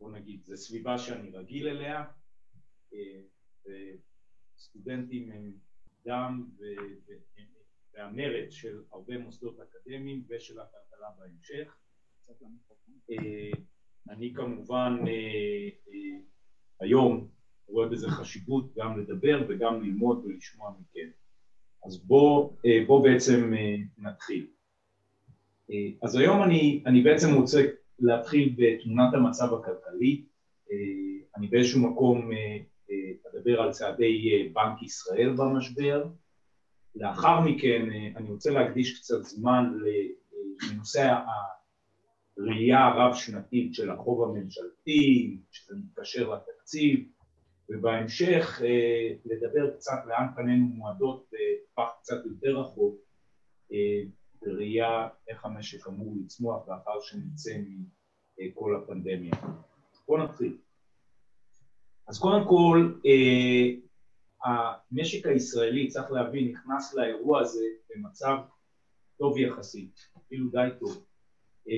בוא נגיד, זו סביבה שאני רגיל אליה, וסטודנטים הם דם והמרץ של הרבה מוסדות אקדמיים ושל הכלכלה בהמשך. אני כמובן היום רואה בזה חשיבות גם לדבר וגם ללמוד ולשמוע מכם. אז בואו בוא בעצם נתחיל. אז היום אני, אני בעצם רוצה להתחיל בתמונת המצב הכלכלי. אני באיזשהו מקום אדבר על צעדי בנק ישראל במשבר. לאחר מכן אני רוצה להקדיש קצת זמן לנושא הראייה הרב-שנתית של החוב הממשלתי, שזה מתקשר לתקציב, ובהמשך לדבר קצת לאן פנינו מועדות בטווח קצת יותר רחוק בראייה איך המשק אמור לצמוח לאחר שנצא מכל הפנדמיה. בואו נתחיל. אז קודם כל, המשק הישראלי, צריך להבין, נכנס לאירוע הזה במצב טוב יחסית, אפילו די טוב.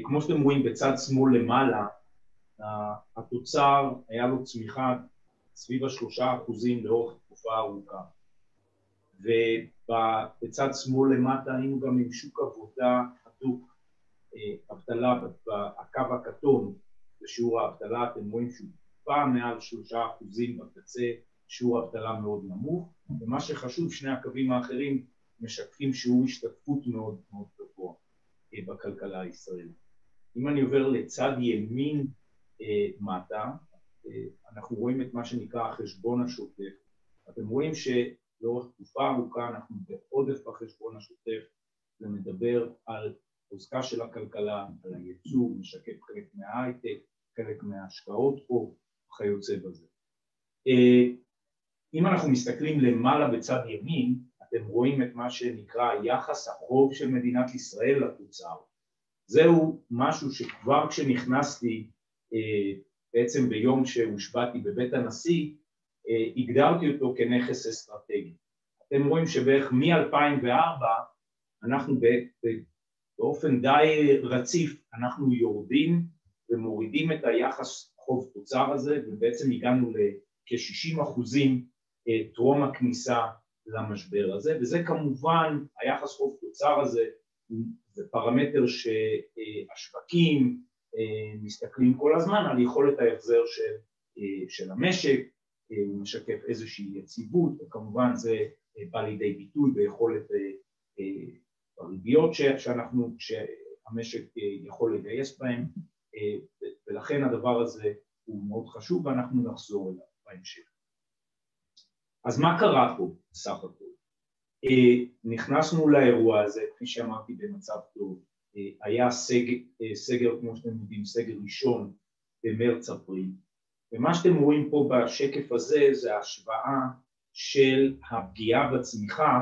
כמו שאתם רואים בצד שמאל למעלה, התוצר היה לו צמיחה סביב השלושה אחוזים לאורך תקופה ארוכה. ובצד שמאל למטה היינו גם עם שוק עבודה הדוק, אבטלה, הקו הכתום בשיעור האבטלה, אתם רואים שהוא פעם מעל שלושה אחוזים בקצה, שיעור אבטלה מאוד נמוך, ומה שחשוב, שני הקווים האחרים משקפים שיעור השתתפות מאוד מאוד גבוה בכלכלה הישראלית. אם אני עובר לצד ימין מטה, אנחנו רואים את מה שנקרא החשבון השוטף. אתם רואים שלאורך תקופה ארוכה אנחנו בעודף בחשבון השוטף, זה מדבר על חוזקה של הכלכלה, על הייצור, משקף חלק מההייטק, חלק מההשקעות פה, וכיוצא בזה. אם אנחנו מסתכלים למעלה בצד ימין, אתם רואים את מה שנקרא יחס החוב של מדינת ישראל לתוצר. זהו משהו שכבר כשנכנסתי בעצם ביום שהושבעתי בבית הנשיא, הגדרתי אותו כנכס אסטרטגי. אתם רואים שבערך מ-2004 אנחנו באופן די רציף, אנחנו יורדים ומורידים את היחס חוב תוצר הזה ובעצם הגענו לכ-60 אחוזים טרום הכניסה למשבר הזה וזה כמובן, היחס חוב תוצר הזה זה פרמטר שהשווקים מסתכלים כל הזמן על יכולת ההחזר של, של המשק, הוא משקף איזושהי יציבות וכמובן זה בא לידי ביטוי ביכולת הריביות שאנחנו, שהמשק יכול לגייס בהן ולכן הדבר הזה הוא מאוד חשוב ואנחנו נחזור אליו בהמשך. אז מה קרה פה בסך הכל? נכנסנו לאירוע הזה, כפי שאמרתי, במצב טוב, היה סגר, סגר כמו שאתם יודעים, סגר ראשון במרץ-אפריל ומה שאתם רואים פה בשקף הזה זה השוואה של הפגיעה בצמיחה,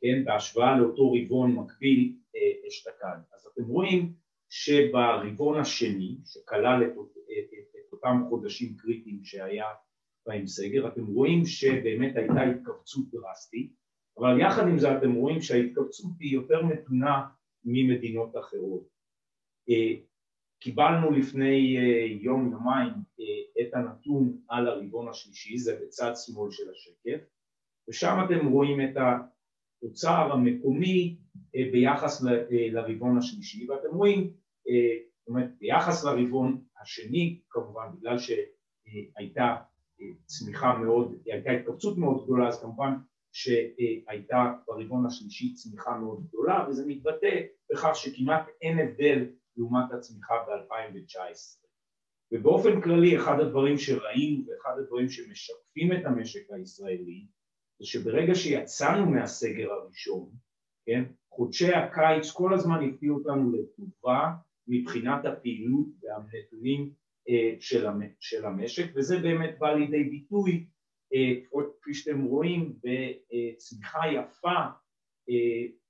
כן, בהשוואה לאותו רבעון מקביל אשתקד. אז אתם רואים שברבעון השני, שכלל את, את, את אותם חודשים קריטיים שהיה בהם סגר, אתם רואים שבאמת הייתה התכווצות דרסטית, אבל יחד עם זה אתם רואים שההתכווצות היא יותר מתונה ממדינות אחרות. קיבלנו לפני יום יומיים את הנתון על הרבעון השלישי, זה בצד שמאל של השקף, ושם אתם רואים את התוצר המקומי ביחס לרבעון השלישי, ואתם רואים, זאת אומרת ביחס לרבעון השני, כמובן בגלל שהייתה צמיחה מאוד, הייתה התכווצות מאוד גדולה, אז כמובן שהייתה ברבעון השלישי צמיחה מאוד גדולה וזה מתבטא בכך שכמעט אין הבדל לעומת הצמיחה ב-2019 ובאופן כללי אחד הדברים שראינו ואחד הדברים שמשקפים את המשק הישראלי זה שברגע שיצאנו מהסגר הראשון, כן, חודשי הקיץ כל הזמן הפתיעו אותנו לטובה מבחינת הפעילות והנתונים של המשק וזה באמת בא לידי ביטוי כפי שאתם רואים בצמיחה יפה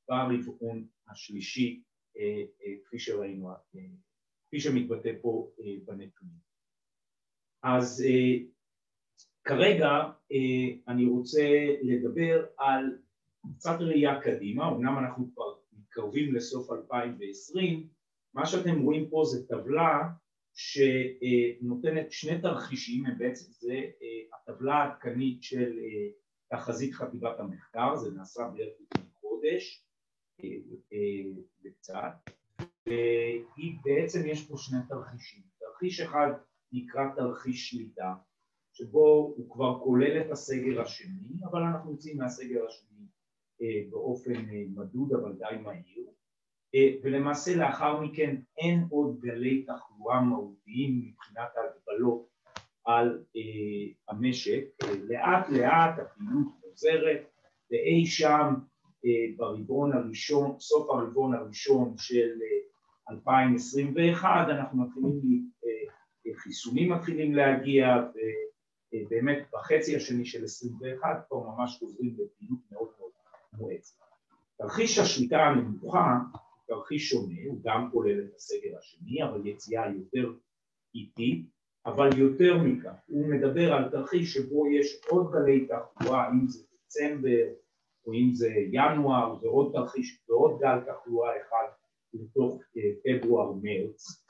ברבעון השלישי כפי שראינו, כפי שמתבטא פה בנתונים. אז כרגע אני רוצה לדבר על קצת ראייה קדימה, אמנם אנחנו כבר מתקרבים לסוף 2020, מה שאתם רואים פה זה טבלה שנותנת שני תרחישים, בעצם זה הטבלה העדכנית של תחזית חטיבת המחקר, זה נעשה בערך לפני חודש וקצת, והיא בעצם יש פה שני תרחישים, תרחיש אחד נקרא תרחיש שליטה, שבו הוא כבר כולל את הסגר השני, אבל אנחנו יוצאים מהסגר השני באופן מדוד אבל די מהיר, ולמעשה לאחר מכן אין עוד גלי תחלואה מהותיים מבחינת ההגבלות על המשק, לאט לאט הפעילות חוזרת ואי שם ברבעון הראשון, סוף הרבעון הראשון של 2021 אנחנו מתחילים, חיסונים מתחילים להגיע ובאמת בחצי השני של 21 כבר ממש חוזרים לפעילות מאוד מאוד מואצת. תרחיש השליטה הנמוכה תרחיש שונה, הוא גם כולל את הסגר השני, אבל יציאה יותר איטית, אבל יותר מכך, הוא מדבר על תרחיש שבו יש עוד גלי תחלואה, אם זה דצמבר או אם זה ינואר ועוד תרחיש ועוד גל תחלואה אחד לתוך פברואר-מרץ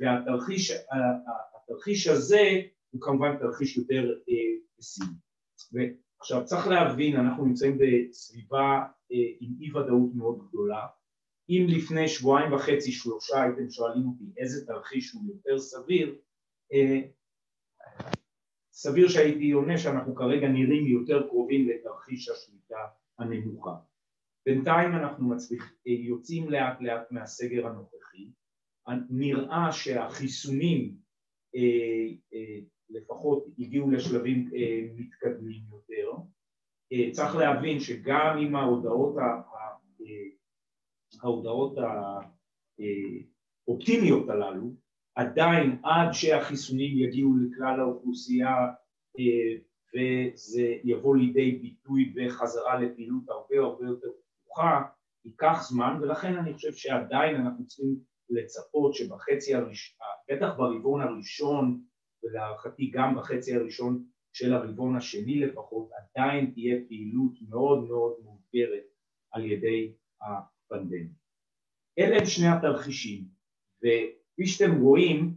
והתרחיש הזה הוא כמובן תרחיש יותר פסימי. ועכשיו צריך להבין אנחנו נמצאים בסביבה עם אי ודאות מאוד גדולה. אם לפני שבועיים וחצי שלושה הייתם שואלים אותי איזה תרחיש הוא יותר סביר סביר שהייתי עונה שאנחנו כרגע נראים יותר קרובים לתרחיש השליטה הנמוכה. בינתיים אנחנו מצליח, יוצאים לאט לאט מהסגר הנוכחי, נראה שהחיסונים לפחות הגיעו לשלבים מתקדמים יותר, צריך להבין שגם עם ההודעות, ההודעות האופטימיות הללו עדיין עד שהחיסונים יגיעו לכלל האוכלוסייה וזה יבוא לידי ביטוי בחזרה לפעילות הרבה הרבה יותר פתוחה, ייקח זמן ולכן אני חושב שעדיין אנחנו צריכים לצפות שבחצי הראשון, בטח ברבעון הראשון ולהערכתי גם בחצי הראשון של הרבעון השני לפחות, עדיין תהיה פעילות מאוד מאוד מאותגרת על ידי הפנדמיה. אלה הם שני התרחישים כפי שאתם רואים,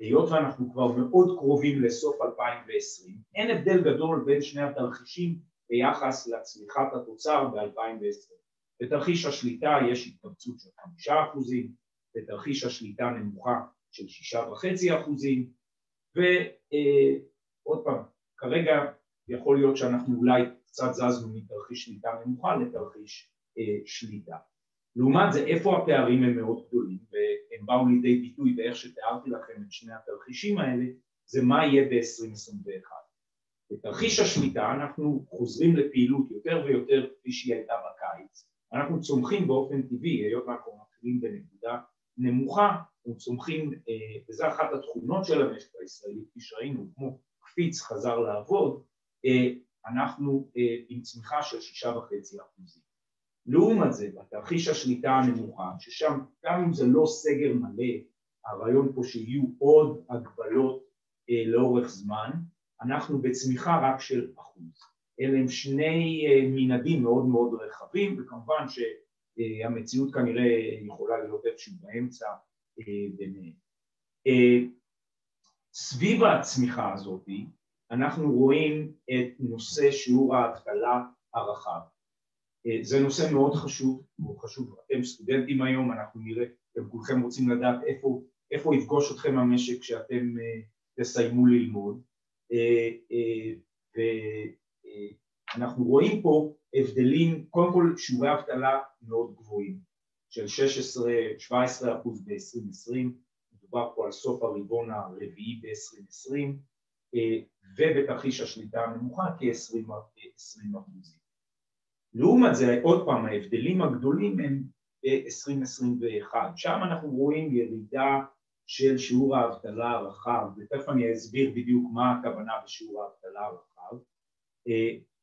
היות ואנחנו כבר מאוד קרובים לסוף 2020, אין הבדל גדול בין שני התרחישים ביחס לצמיחת התוצר ב-2020. בתרחיש השליטה יש התפרצות של חמישה אחוזים, בתרחיש השליטה נמוכה של שישה וחצי אחוזים, ועוד פעם, כרגע יכול להיות שאנחנו אולי קצת זזנו מתרחיש שליטה נמוכה לתרחיש שליטה. לעומת זה, איפה הפערים הם מאוד גדולים, והם באו לידי ביטוי באיך שתיארתי לכם את שני התרחישים האלה, זה מה יהיה ב-2021. בתרחיש השליטה אנחנו חוזרים לפעילות יותר ויותר כפי שהיא הייתה בקיץ, אנחנו צומחים באופן טבעי, היות ואנחנו מתחילים בנקודה נמוכה, אנחנו צומחים, וזו אחת התכונות של המשק הישראלי, כפי שראינו, כמו קפיץ חזר לעבוד, אנחנו עם צמיחה של שישה וחצי אחוזים. לעומת זה, בתרחיש השליטה הנמוכה, ששם גם אם זה לא סגר מלא, הרעיון פה שיהיו עוד הגבלות אה, לאורך זמן, אנחנו בצמיחה רק של אחוז. אלה הם שני אה, מנהדים מאוד מאוד רחבים, וכמובן שהמציאות כנראה יכולה להיות איפשהו באמצע אה, ביניהם. אה, סביב הצמיחה הזאת אנחנו רואים את נושא שיעור האבטלה הרחב. זה נושא מאוד חשוב, מאוד חשוב, אתם סטודנטים היום, אנחנו נראה, אתם כולכם רוצים לדעת איפה, איפה יפגוש אתכם המשק כשאתם תסיימו ללמוד ואנחנו רואים פה הבדלים, קודם כל שיעורי אבטלה מאוד גבוהים של 16-17 אחוז ב-2020, מדובר פה על סוף הרבעון הרביעי ב-2020 ובתרחיש השליטה הנמוכה כ-20 אחוזים. לעומת זה, עוד פעם, ההבדלים הגדולים הם ב-2021, שם אנחנו רואים ירידה של שיעור האבטלה הרחב, ותכף אני אסביר בדיוק מה הכוונה בשיעור האבטלה הרחב,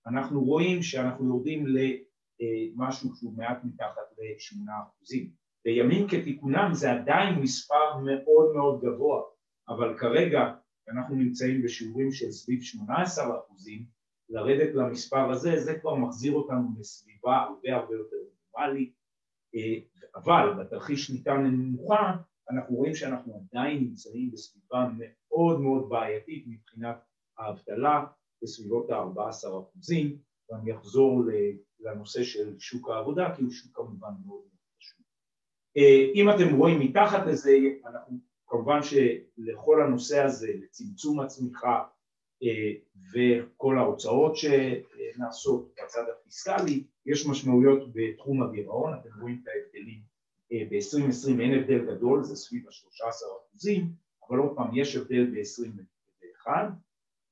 אנחנו רואים שאנחנו יורדים למשהו שהוא מעט מתחת ל-8 אחוזים. בימים כתיקונם זה עדיין מספר מאוד מאוד גבוה, אבל כרגע אנחנו נמצאים בשיעורים של סביב 18 אחוזים, לרדת למספר הזה, זה כבר מחזיר אותנו לסביבה הרבה הרבה יותר נורמלית, אבל בתרחיש שליטה נמוכה אנחנו רואים שאנחנו עדיין נמצאים בסביבה מאוד מאוד בעייתית מבחינת האבטלה בסביבות ה-14 אחוזים ואני אחזור לנושא של שוק העבודה כי הוא שוק כמובן מאוד חשוב. אה, אם אתם רואים מתחת לזה, אנחנו כמובן שלכל הנושא הזה, לצמצום הצמיחה אה, וכל ההוצאות שנעשות בצד הפיסקלי, יש משמעויות בתחום הגירעון, אתם רואים את ההבדלים ב-2020 אין הבדל גדול, זה סביב ה-13 אחוזים, אבל עוד פעם יש הבדל ב-2021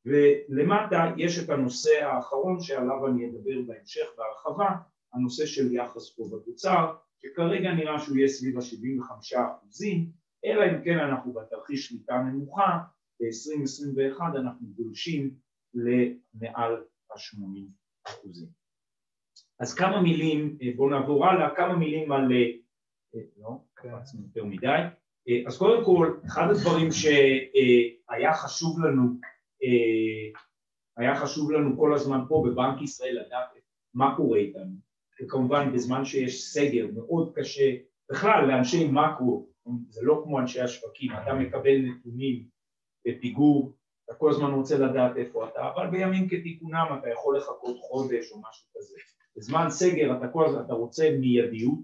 ולמטה יש את הנושא האחרון שעליו אני אדבר בהמשך בהרחבה, הנושא של יחס חוב התוצר, שכרגע נראה שהוא יהיה סביב ה-75 אחוזים, אלא אם כן אנחנו בתרחיש שליטה נמוכה, ב-2021 אנחנו גולשים למעל ה-80 אחוזים. אז כמה מילים, אה, בואו נעבור הלאה, כמה מילים על, אה, לא, קפצנו יותר מדי, אה, אז קודם כל, אחד הדברים שהיה חשוב לנו אה, היה חשוב לנו כל הזמן פה בבנק ישראל לדעת מה קורה איתנו. וכמובן בזמן שיש סגר מאוד קשה בכלל לאנשי מקרו זה לא כמו אנשי השווקים אתה מקבל נתונים בפיגור אתה כל הזמן רוצה לדעת איפה אתה אבל בימים כתיקונם אתה יכול לחכות חודש או משהו כזה. בזמן סגר אתה כל הזמן אתה רוצה מיידיות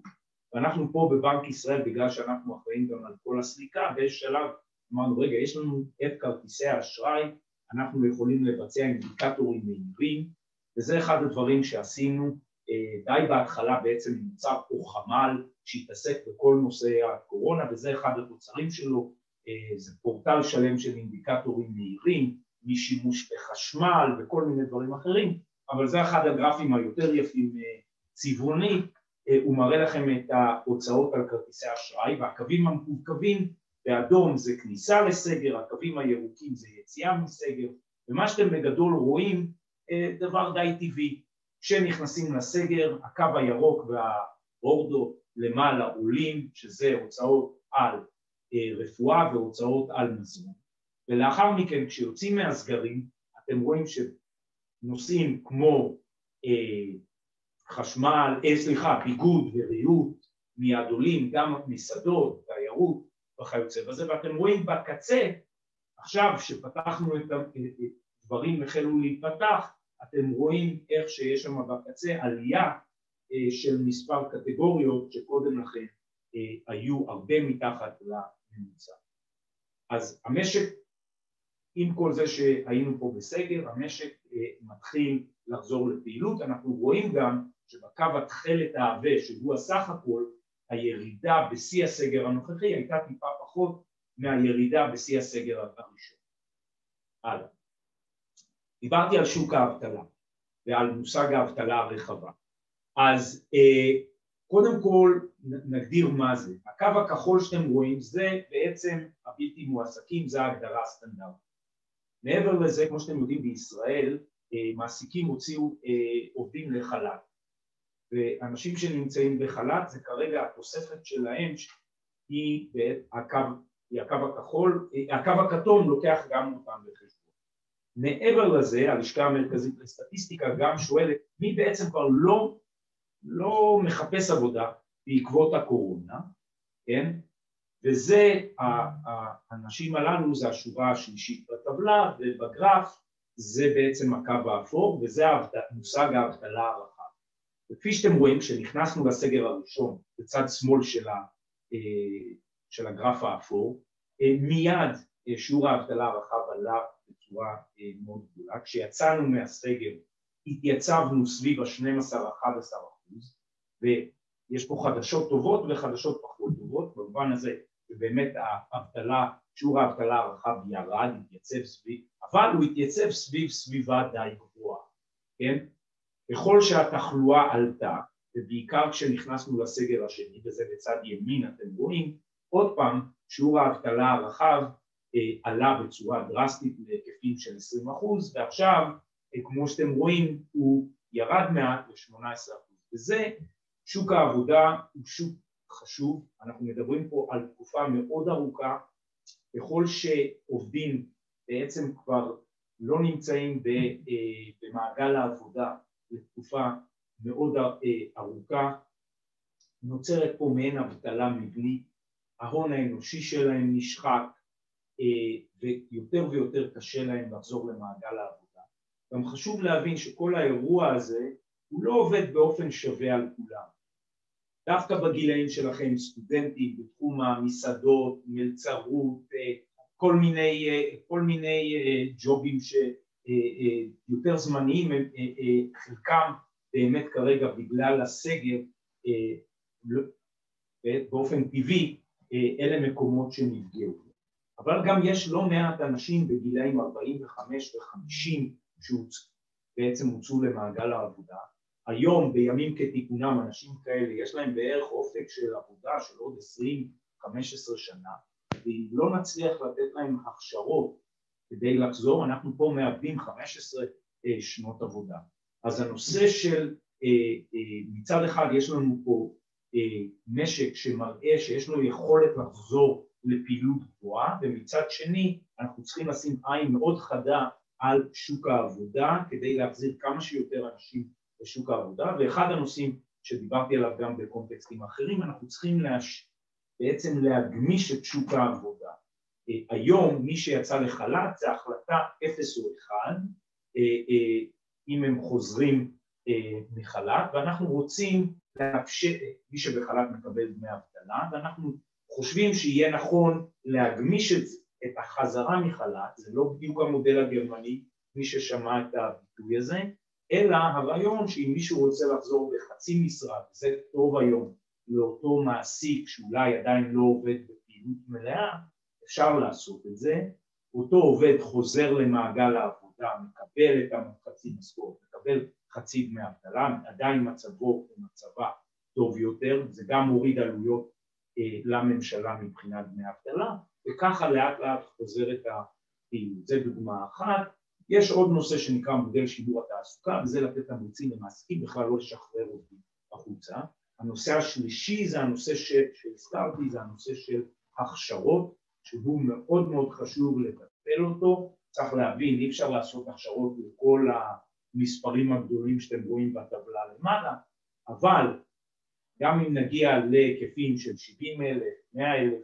ואנחנו פה בבנק ישראל בגלל שאנחנו אחראים גם על כל הסליקה ויש שלב אמרנו רגע יש לנו את כרטיסי האשראי אנחנו יכולים לבצע אינדיקטורים מהירים. וזה אחד הדברים שעשינו אה, די בהתחלה בעצם נמצא פה חמ"ל שהתעסק בכל נושא הקורונה וזה אחד התוצרים שלו. אה, זה פורטל שלם של אינדיקטורים מהירים משימוש בחשמל וכל מיני דברים אחרים אבל זה אחד הגרפים היותר יפים אה, צבעוני הוא מראה לכם את ההוצאות על כרטיסי אשראי והקווים המקווקווים באדום זה כניסה לסגר, הקווים הירוקים זה יציאה מסגר, ומה שאתם בגדול רואים אה, דבר די טבעי, כשנכנסים לסגר הקו הירוק והבורדו למעלה עולים, שזה הוצאות על אה, רפואה והוצאות על מזון, ולאחר מכן כשיוצאים מהסגרים אתם רואים שנושאים כמו אה, חשמל, אה, סליחה, ביגוד וריהוט מיד עולים, גם מסעדות, תיירות וכיוצא בזה, ואתם רואים בקצה, עכשיו שפתחנו את הדברים החלו להיפתח, אתם רואים איך שיש שם בקצה עלייה אה, של מספר קטגוריות שקודם לכן אה, היו הרבה מתחת לממוצע. אז המשק, עם כל זה שהיינו פה בסגר, המשק אה, מתחיל לחזור לפעילות, אנחנו רואים גם שבקו התכלת העבה שהוא הסך הכל הירידה בשיא הסגר הנוכחי הייתה טיפה פחות מהירידה בשיא הסגר הראשון. הלאה. דיברתי על שוק האבטלה ועל מושג האבטלה הרחבה. אז אה, קודם כל נגדיר מה זה. הקו הכחול שאתם רואים זה בעצם הבלתי מועסקים, זה ההגדרה הסטנדרטית. מעבר לזה, כמו שאתם יודעים בישראל, אה, מעסיקים הוציאו אה, עובדים לחל"ת. ואנשים שנמצאים בחל"ת זה כרגע התוספת שלהם היא הקו, היא הקו הכחול, הקו הכתום לוקח גם אותם בחשבון. מעבר לזה הלשכה המרכזית לסטטיסטיקה גם שואלת מי בעצם כבר לא, לא מחפש עבודה בעקבות הקורונה, כן? וזה האנשים הללו זה השורה השלישית בטבלה ובגרף זה בעצם הקו האפור וזה מושג האבטלה הרחב וכפי שאתם רואים, כשנכנסנו לסגר הראשון בצד שמאל של, ה, אה, של הגרף האפור, אה, מיד אה, שיעור האבטלה הרחב עלה בצורה מאוד גדולה. כשיצאנו מהסגר התייצבנו סביב ה-12-11 אחוז, ויש פה חדשות טובות וחדשות פחות טובות, במובן הזה שבאמת האבטלה, שיעור האבטלה הרחב ירד, התייצב סביב, אבל הוא התייצב סביב סביבה די גבוהה, כן? ככל שהתחלואה עלתה, ובעיקר כשנכנסנו לסגר השני, וזה בצד ימין אתם רואים, עוד פעם שיעור האבטלה הרחב אה, עלה בצורה דרסטית להיקפים של 20 אחוז, ועכשיו אה, כמו שאתם רואים הוא ירד מעט ל-18 אחוז, וזה שוק העבודה הוא שוק חשוב, אנחנו מדברים פה על תקופה מאוד ארוכה, ככל שעובדים בעצם כבר לא נמצאים אה, במעגל העבודה לתקופה מאוד אה, ארוכה, נוצרת פה מעין אבטלה מבנית, ההון האנושי שלהם נשחק ויותר ויותר קשה להם לחזור למעגל העבודה. גם חשוב להבין שכל האירוע הזה הוא לא עובד באופן שווה על כולם. דווקא בגילאים שלכם סטודנטים בתחום המסעדות, מלצרות, כל מיני, כל מיני ג'ובים שיותר זמניים, חלקם באמת כרגע בגלל הסגר לא, באופן טבעי אלה מקומות שנפגעו. אבל גם יש לא מעט אנשים בגילאים 45 ו-50 שבעצם הוצאו למעגל העבודה. היום בימים כתיקונם אנשים כאלה יש להם בערך אופק של עבודה של עוד 20-15 שנה ואם לא נצליח לתת להם הכשרות כדי לחזור אנחנו פה מאבדים 15 אה, שנות עבודה. אז הנושא של אה, אה, מצד אחד יש לנו פה משק שמראה שיש לו יכולת לחזור לפעילות גבוהה ומצד שני אנחנו צריכים לשים עין מאוד חדה על שוק העבודה כדי להחזיר כמה שיותר אנשים לשוק העבודה ואחד הנושאים שדיברתי עליו גם בקונטקסטים אחרים אנחנו צריכים להש... בעצם להגמיש את שוק העבודה היום מי שיצא לחל"ת זה החלטה אפס או אחד אם הם חוזרים מחל"ת ואנחנו רוצים לאפשר, מי שבחל"ת מקבל דמי אבטלה ואנחנו חושבים שיהיה נכון להגמיש את, את החזרה מחל"ת, זה לא בדיוק המודל הגרמני, מי ששמע את הביטוי הזה, אלא הרעיון שאם מישהו רוצה לחזור בחצי משרה, וזה טוב היום לאותו מעסיק שאולי עדיין לא עובד בפעילות מלאה, אפשר לעשות את זה, אותו עובד חוזר למעגל העבודה, מקבל את החצי משכורת, מקבל חצי דמי אבטלה, עדיין מצבו ומצבה טוב יותר, זה גם מוריד עלויות אה, לממשלה מבחינת דמי אבטלה, וככה לאט לאט חוזרת הפעילות. זו דוגמה אחת. יש עוד נושא שנקרא מודל שימור התעסוקה, וזה לתת תמריצים למעסיקים בכלל לא לשחרר עובדים החוצה. הנושא השלישי זה הנושא שהזכרתי, זה הנושא של הכשרות, שהוא מאוד מאוד חשוב לטפל אותו. צריך להבין, אי אפשר לעשות הכשרות לכל המספרים הגדולים שאתם רואים בטבלה למעלה, אבל גם אם נגיע להיקפים של 70 אלף, 100 אלף,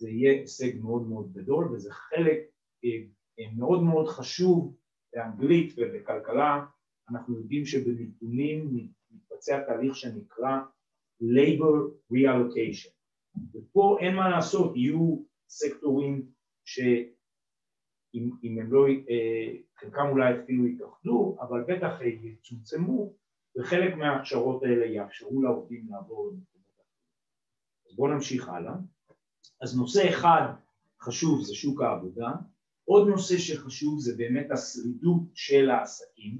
זה יהיה הישג מאוד מאוד גדול וזה חלק אה, אה, מאוד מאוד חשוב באנגלית ובכלכלה, אנחנו יודעים שבנתונים מתבצע תהליך שנקרא labor reallocation ופה אין מה לעשות, יהיו סקטורים שאם הם לא, אה, חלקם אולי אפילו יתאחדו, אבל בטח יצומצמו וחלק מההכשרות האלה יאפשרו לעובדים לעבור למקומות אחרים. אז בואו נמשיך הלאה. אז נושא אחד חשוב זה שוק העבודה, עוד נושא שחשוב זה באמת השרידות של העסקים.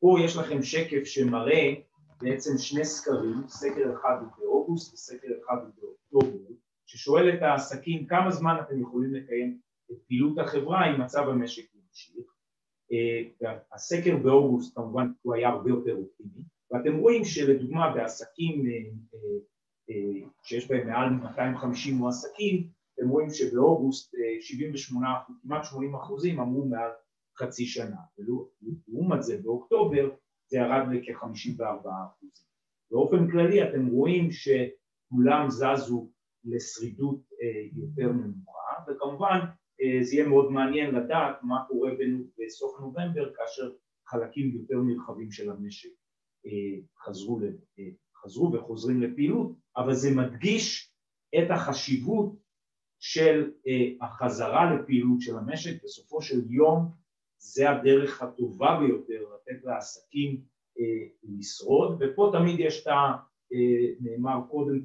פה יש לכם שקף שמראה בעצם שני סקרים, סקר אחד הוא באוגוסט וסקר אחד הוא באוקטובר, ששואל את העסקים כמה זמן אתם יכולים לקיים את פעילות החברה אם מצב המשק ימשיך. אה, הסקר באוגוסט כמובן הוא היה הרבה יותר אופטימי. ואתם רואים שלדוגמה בעסקים אה, אה, שיש בהם מעל 250 מועסקים אתם רואים שבאוגוסט 78, כמעט 80 אחוזים אמרו מעל חצי שנה. ולעומת זה באוקטובר זה ירד לכ-54 אחוזים. באופן כללי אתם רואים שכולם זזו לשרידות יותר נמוכה וכמובן אה, זה יהיה מאוד מעניין לדעת מה קורה בסוף נובמבר כאשר חלקים יותר נרחבים של המשק אה, חזרו, אה, חזרו וחוזרים לפעילות, אבל זה מדגיש את החשיבות של החזרה לפעילות של המשק, בסופו של יום זה הדרך הטובה ביותר לתת לעסקים לשרוד, ופה תמיד יש את נאמר קודם,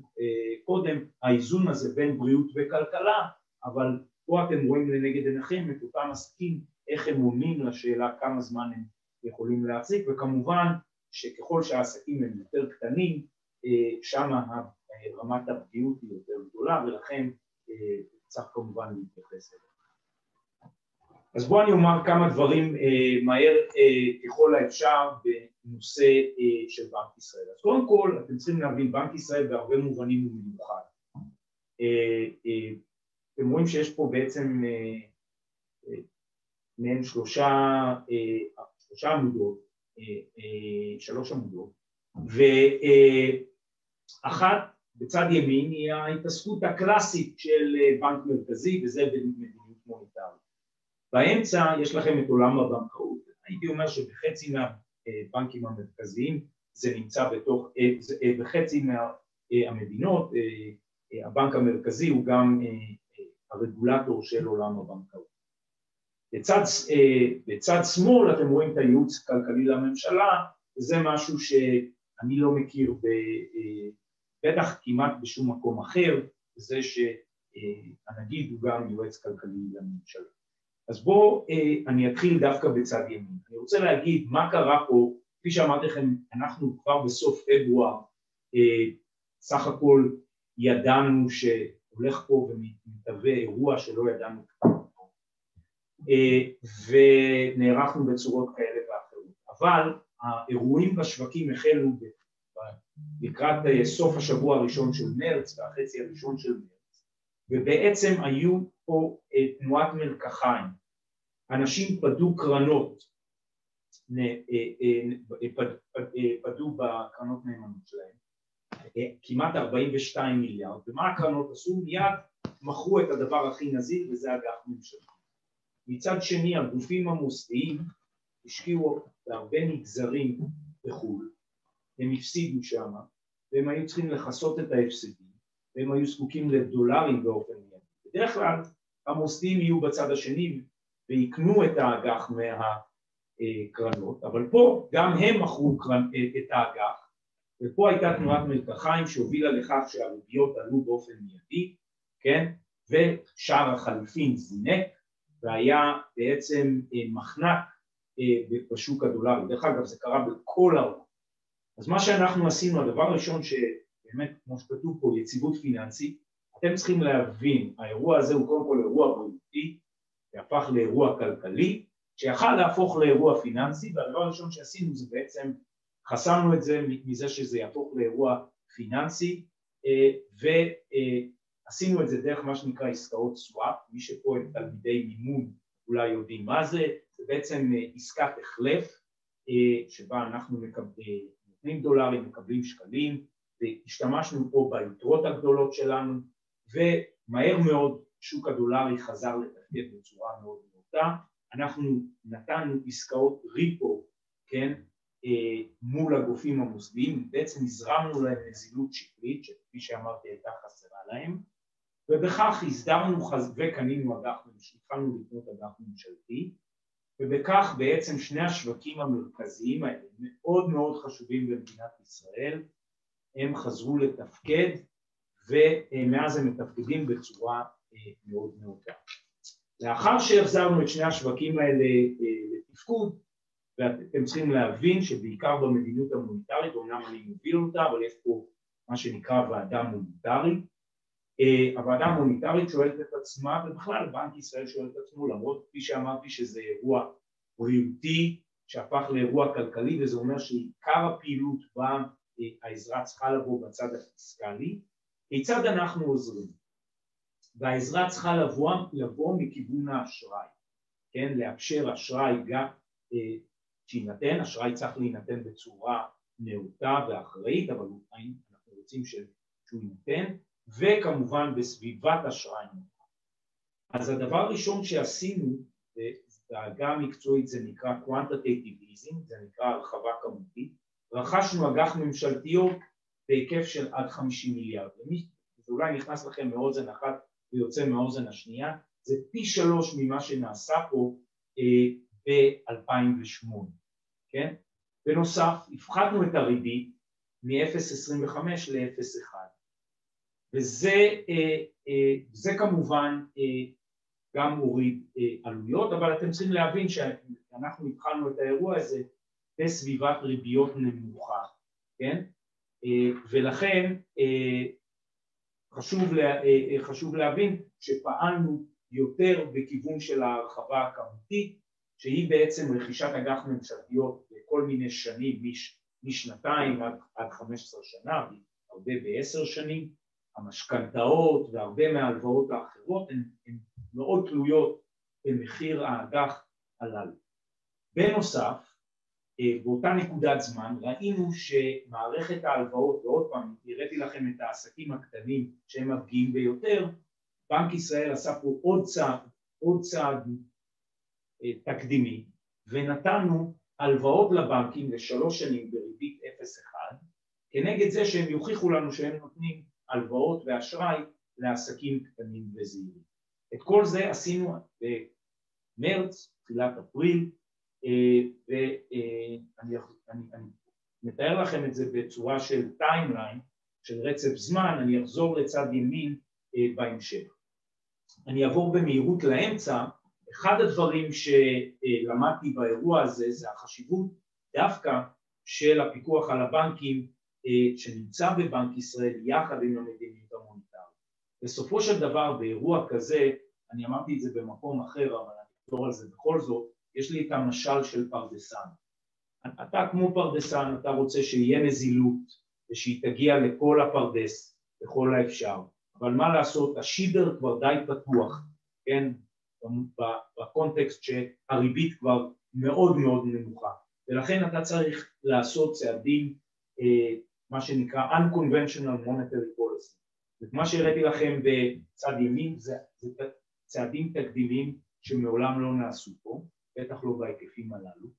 קודם האיזון הזה בין בריאות וכלכלה, אבל פה אתם רואים לנגד עיניכם את אותם עסקים, איך הם עונים לשאלה כמה זמן הם יכולים להחזיק, וכמובן שככל שהעסקים הם יותר קטנים, אה, שם רמת הפגיעות היא יותר גדולה, ולכן אה, צריך כמובן להתייחס אליה. אז בואו אני אומר כמה דברים אה, מהר ככל האפשר בנושא של בנק ישראל. אז קודם כל, אתם צריכים להבין, בנק ישראל בהרבה מובנים הוא מיוחד. אתם רואים שיש פה בעצם אה, אה, מעין שלושה, אה, שלושה עמודות, שלוש עמודות, ואחת בצד ימין היא ההתעסקות הקלאסית של בנק מרכזי וזה. באמצע יש לכם את עולם הבנקאות, הייתי אומר שבחצי מהבנקים המרכזיים זה נמצא בתוך, בחצי מהמדינות הבנק המרכזי הוא גם הרגולטור של עולם הבנקאות. בצד, בצד שמאל אתם רואים את הייעוץ הכלכלי לממשלה, וזה משהו שאני לא מכיר בטח כמעט בשום מקום אחר, זה שהנגיד הוא גם יועץ כלכלי לממשלה. אז בואו אני אתחיל דווקא בצד ימין. אני רוצה להגיד מה קרה פה, כפי שאמרתי לכם, אנחנו כבר בסוף פברואר סך הכל ידענו שהולך פה ומתהווה אירוע שלא ידענו ונערכנו בצורות כאלה ואחרות. אבל האירועים בשווקים החלו לקראת סוף השבוע הראשון של מרץ והחצי הראשון של מרץ ובעצם היו פה תנועת מרקחיים, אנשים פדו קרנות, פדו בקרנות נאמנות שלהם. כמעט 42 מיליארד. ומה הקרנות עשו? מיד מכרו את הדבר הכי נזיל וזה אג"ח ממשלתי. מצד שני הגופים המוסדיים השקיעו בהרבה מגזרים בחו"ל, הם הפסידו שם והם היו צריכים לכסות את ההפסדים והם היו זקוקים לדולרים באופן מיידי. בדרך כלל המוסדיים יהיו בצד השני ויקנו את האג"ח מהקרנות, אבל פה גם הם מכרו את האג"ח ופה הייתה תנועת מרקחיים שהובילה לכך שהריביות עלו באופן מיידי, כן, ושער החליפין זינק והיה בעצם אה, מחנק אה, בשוק הדולרי, דרך אגב זה קרה בכל העולם. אז מה שאנחנו עשינו, הדבר הראשון שבאמת כמו שכתוב פה יציבות פיננסית, אתם צריכים להבין, האירוע הזה הוא קודם כל אירוע בריאותי, שהפך לאירוע כלכלי, שיכל להפוך לאירוע פיננסי, והדבר הראשון שעשינו זה בעצם חסמנו את זה מזה שזה יהפוך לאירוע פיננסי אה, ו... עשינו את זה דרך מה שנקרא עסקאות סוואפ, מי שפה הם תלמידי מימון אולי יודעים מה זה, זה בעצם אה, עסקת החלף אה, שבה אנחנו נותנים דולרים, מקבלים שקלים והשתמשנו פה ביתרות הגדולות שלנו ומהר מאוד שוק הדולרי חזר לתפקד בצורה מאוד נאותה, אנחנו נתנו עסקאות ריפו, כן, אה, מול הגופים המוסדיים, בעצם הזרמנו להם נזילות שקלית שכפי שאמרתי הייתה חסרה להם. ובכך הסדרנו וקנינו אג"ח, התחלנו לקנות אג"ח ממשלתי. ובכך בעצם שני השווקים המרכזיים האלה מאוד מאוד חשובים במדינת ישראל הם חזרו לתפקד ומאז הם מתפקדים בצורה אה, מאוד נאותה. לאחר שהחזרנו את שני השווקים האלה אה, לתפקוד ואתם צריכים להבין שבעיקר במדיניות המוניטרית, אמנם אני מוביל אותה אבל יש פה מה שנקרא ועדה מוניטרית אה, הוועדה המוניטרית שואלת את עצמה ובכלל בנק ישראל שואל את עצמו למרות כפי שאמרתי שזה אירוע בריאותי שהפך לאירוע כלכלי וזה אומר שעיקר הפעילות בה העזרה צריכה לבוא בצד הפיסקלי כיצד אנחנו עוזרים? והעזרה צריכה לבוא, לבוא מכיוון האשראי כן? לאפשר אשראי גם אה, שיינתן. אשראי צריך להינתן בצורה נאותה ואחראית אבל אנחנו רוצים שהוא יינתן וכמובן בסביבת אשראי אז הדבר הראשון שעשינו בעגה המקצועית זה נקרא quantitative easing, זה נקרא הרחבה כמותית, רכשנו אג"ח ממשלתיות בהיקף של עד 50 מיליארד, זה אולי נכנס לכם מאוזן אחת ויוצא מאוזן השנייה, זה פי שלוש ממה שנעשה פה אה, ב-2008, כן? בנוסף, הפחתנו את הריבית מ-0.25 ל-0.1 וזה אה, אה, זה כמובן אה, גם מוריד עלויות, אבל אתם צריכים להבין שאנחנו התחלנו את האירוע הזה בסביבת ריביות נמוכה, כן? ולכן חשוב, לה, חשוב להבין שפעלנו יותר בכיוון של ההרחבה הכמותית שהיא בעצם רכישת אג"ח ממשלתיות לכל מיני שנים משנתיים עד, עד 15 שנה, הרבה בעשר שנים המשכנתאות והרבה מההלוואות האחרות הן, הן מאוד תלויות במחיר האג"ח הללו. בנוסף, באותה נקודת זמן ראינו שמערכת ההלוואות, ועוד פעם הראיתי לכם את העסקים הקטנים שהם הפגיעים ביותר, בנק ישראל עשה פה עוד צעד, עוד צעד תקדימי ונתנו הלוואות לבנקים לשלוש שנים בריבית 0.1 כנגד זה שהם יוכיחו לנו שהם נותנים הלוואות ואשראי לעסקים קטנים וזעירים. את כל זה עשינו במרץ, תחילת אפריל, אה, ואני אני מתאר לכם את זה בצורה של timeline, של רצף זמן, אני אחזור לצד ימין אה, בהמשך. אני אעבור במהירות לאמצע, אחד הדברים שלמדתי באירוע הזה זה החשיבות דווקא של הפיקוח על הבנקים אה, שנמצא בבנק ישראל יחד עם המדיניות המוניטרית. בסופו של דבר באירוע כזה, אני אמרתי את זה במקום אחר אבל אני אחזור על זה בכל זאת, יש לי את המשל של פרדסן. אתה כמו פרדסן, אתה רוצה שיהיה נזילות ושהיא תגיע לכל הפרדס ככל האפשר, אבל מה לעשות, השיבר כבר די פתוח, כן, בקונטקסט שהריבית כבר מאוד מאוד נמוכה. ולכן אתה צריך לעשות צעדים אה, מה שנקרא Unconventional Monetary Policy. ומה שהראיתי לכם בצד ימין זה, זה צעדים תקדימיים שמעולם לא נעשו פה, בטח לא בהיקפים הללו,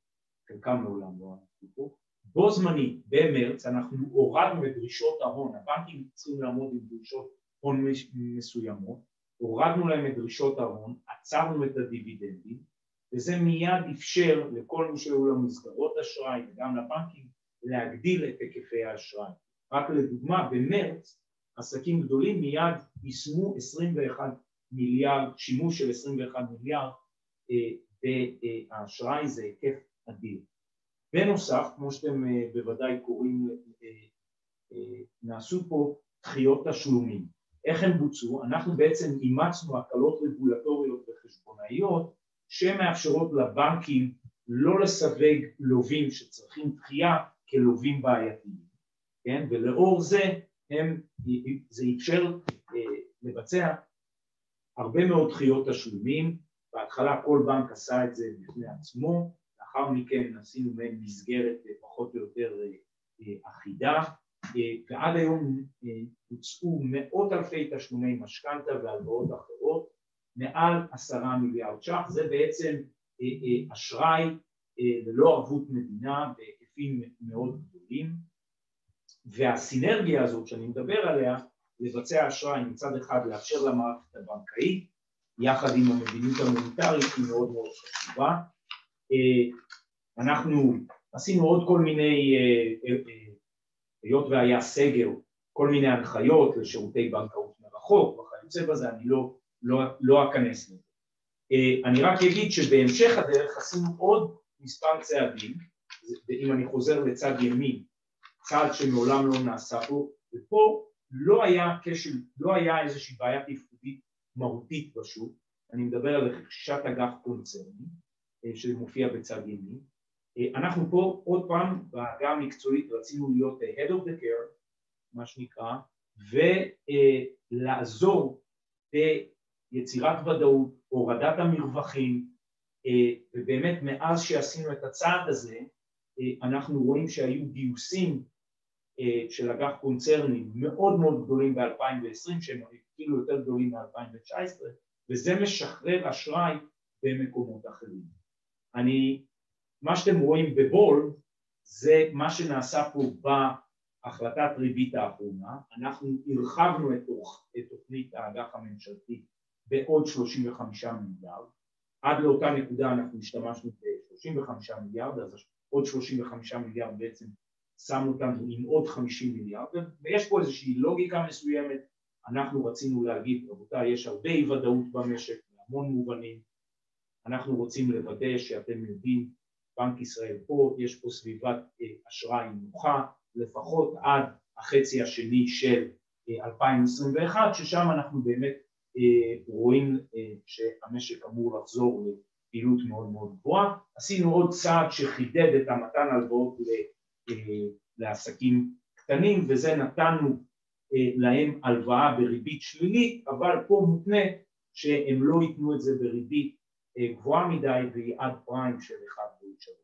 חלקם מעולם לא נעשו פה. בו זמנית, במרץ, אנחנו הורדנו את דרישות ההון, הבנקים צריכים לעמוד עם דרישות הון מסוימות, הורדנו להם את דרישות ההון, עצרנו את הדיבידנדים, וזה מיד אפשר לכל מי שהיו למסגרות אשראי וגם לבנקים להגדיל את היקפי האשראי. רק לדוגמה, במרץ עסקים גדולים מיד יישמו 21 מיליארד, שימוש של 21 מיליארד באשראי זה היקף אדיר. בנוסף, כמו שאתם אה, בוודאי קוראים, אה, אה, נעשו פה דחיות תשלומים. איך הם בוצעו? אנחנו בעצם אימצנו הקלות רגולטוריות וחשבונאיות שמאפשרות לבנקים לא לסווג לווים שצריכים דחייה כלווים בעייתיים, כן? ולאור זה הם, זה אפשר לבצע הרבה מאוד דחיות תשלומים, בהתחלה כל בנק עשה את זה בפני עצמו, לאחר מכן עשינו מעין מסגרת פחות או יותר אה, אה, אחידה, אה, ועד היום הוצאו מאות אלפי תשלומי משכנתה והלוואות אחרות, מעל עשרה מיליארד ש"ח, זה בעצם אשראי ללא ערבות מדינה בהיקפים מאוד גדולים, והסינרגיה הזאת שאני מדבר עליה לבצע אשראי מצד אחד לאפשר למערכת הבנקאית יחד עם המדיניות המוניטרית היא מאוד מאוד חשובה. אה, אנחנו עשינו עוד כל מיני, אה, אה, היות והיה סגר, כל מיני הנחיות לשירותי בנקאות מרחוק וכיוצא בזה, אני לא, לא, לא אכנס לזה. אני רק אגיד שבהמשך הדרך עשינו עוד מספר צעדים, אם אני חוזר לצד ימין, צעד שמעולם לא נעשה פה, ופה לא היה כשל, לא היה איזושהי בעיה תפקודית מהותית בשוק, אני מדבר על רכישת אג"ח קונצרני אה, שמופיע בצד ימין, אה, אנחנו פה עוד פעם בעגה המקצועית רצינו להיות head of the care מה שנקרא ולעזור ביצירת ודאות, הורדת המרווחים אה, ובאמת מאז שעשינו את הצעד הזה אנחנו רואים שהיו גיוסים של אג"ח קונצרני מאוד מאוד גדולים ב-2020 שהם אפילו יותר גדולים מ-2019 וזה משחרר אשראי במקומות אחרים. אני, מה שאתם רואים בבול זה מה שנעשה פה בהחלטת ריבית האחרונה, אנחנו הרחבנו את, את תוכנית האג"ח הממשלתי בעוד 35 מיליארד, עד לאותה נקודה אנחנו השתמשנו ב-35 מיליארד, אז עוד 35 מיליארד בעצם שמו אותנו עם עוד 50 מיליארד, ויש פה איזושהי לוגיקה מסוימת אנחנו רצינו להגיד, רבותיי, יש הרבה אי ודאות במשק, בהמון מובנים, אנחנו רוצים לוודא שאתם יודעים, בנק ישראל פה, יש פה סביבת אה, אשראי נוחה, לפחות עד החצי השני של 2021, אה, ששם אנחנו באמת אה, רואים שהמשק אמור לחזור לפעילות מאוד מאוד גבוהה. עשינו עוד צעד שחידד את המתן הלוואות לעסקים קטנים, וזה נתנו אה, להם הלוואה בריבית שלילית, אבל פה מותנה שהם לא ייתנו את זה בריבית אה, גבוהה מדי והיא עד פריים של 1 ועוד 3.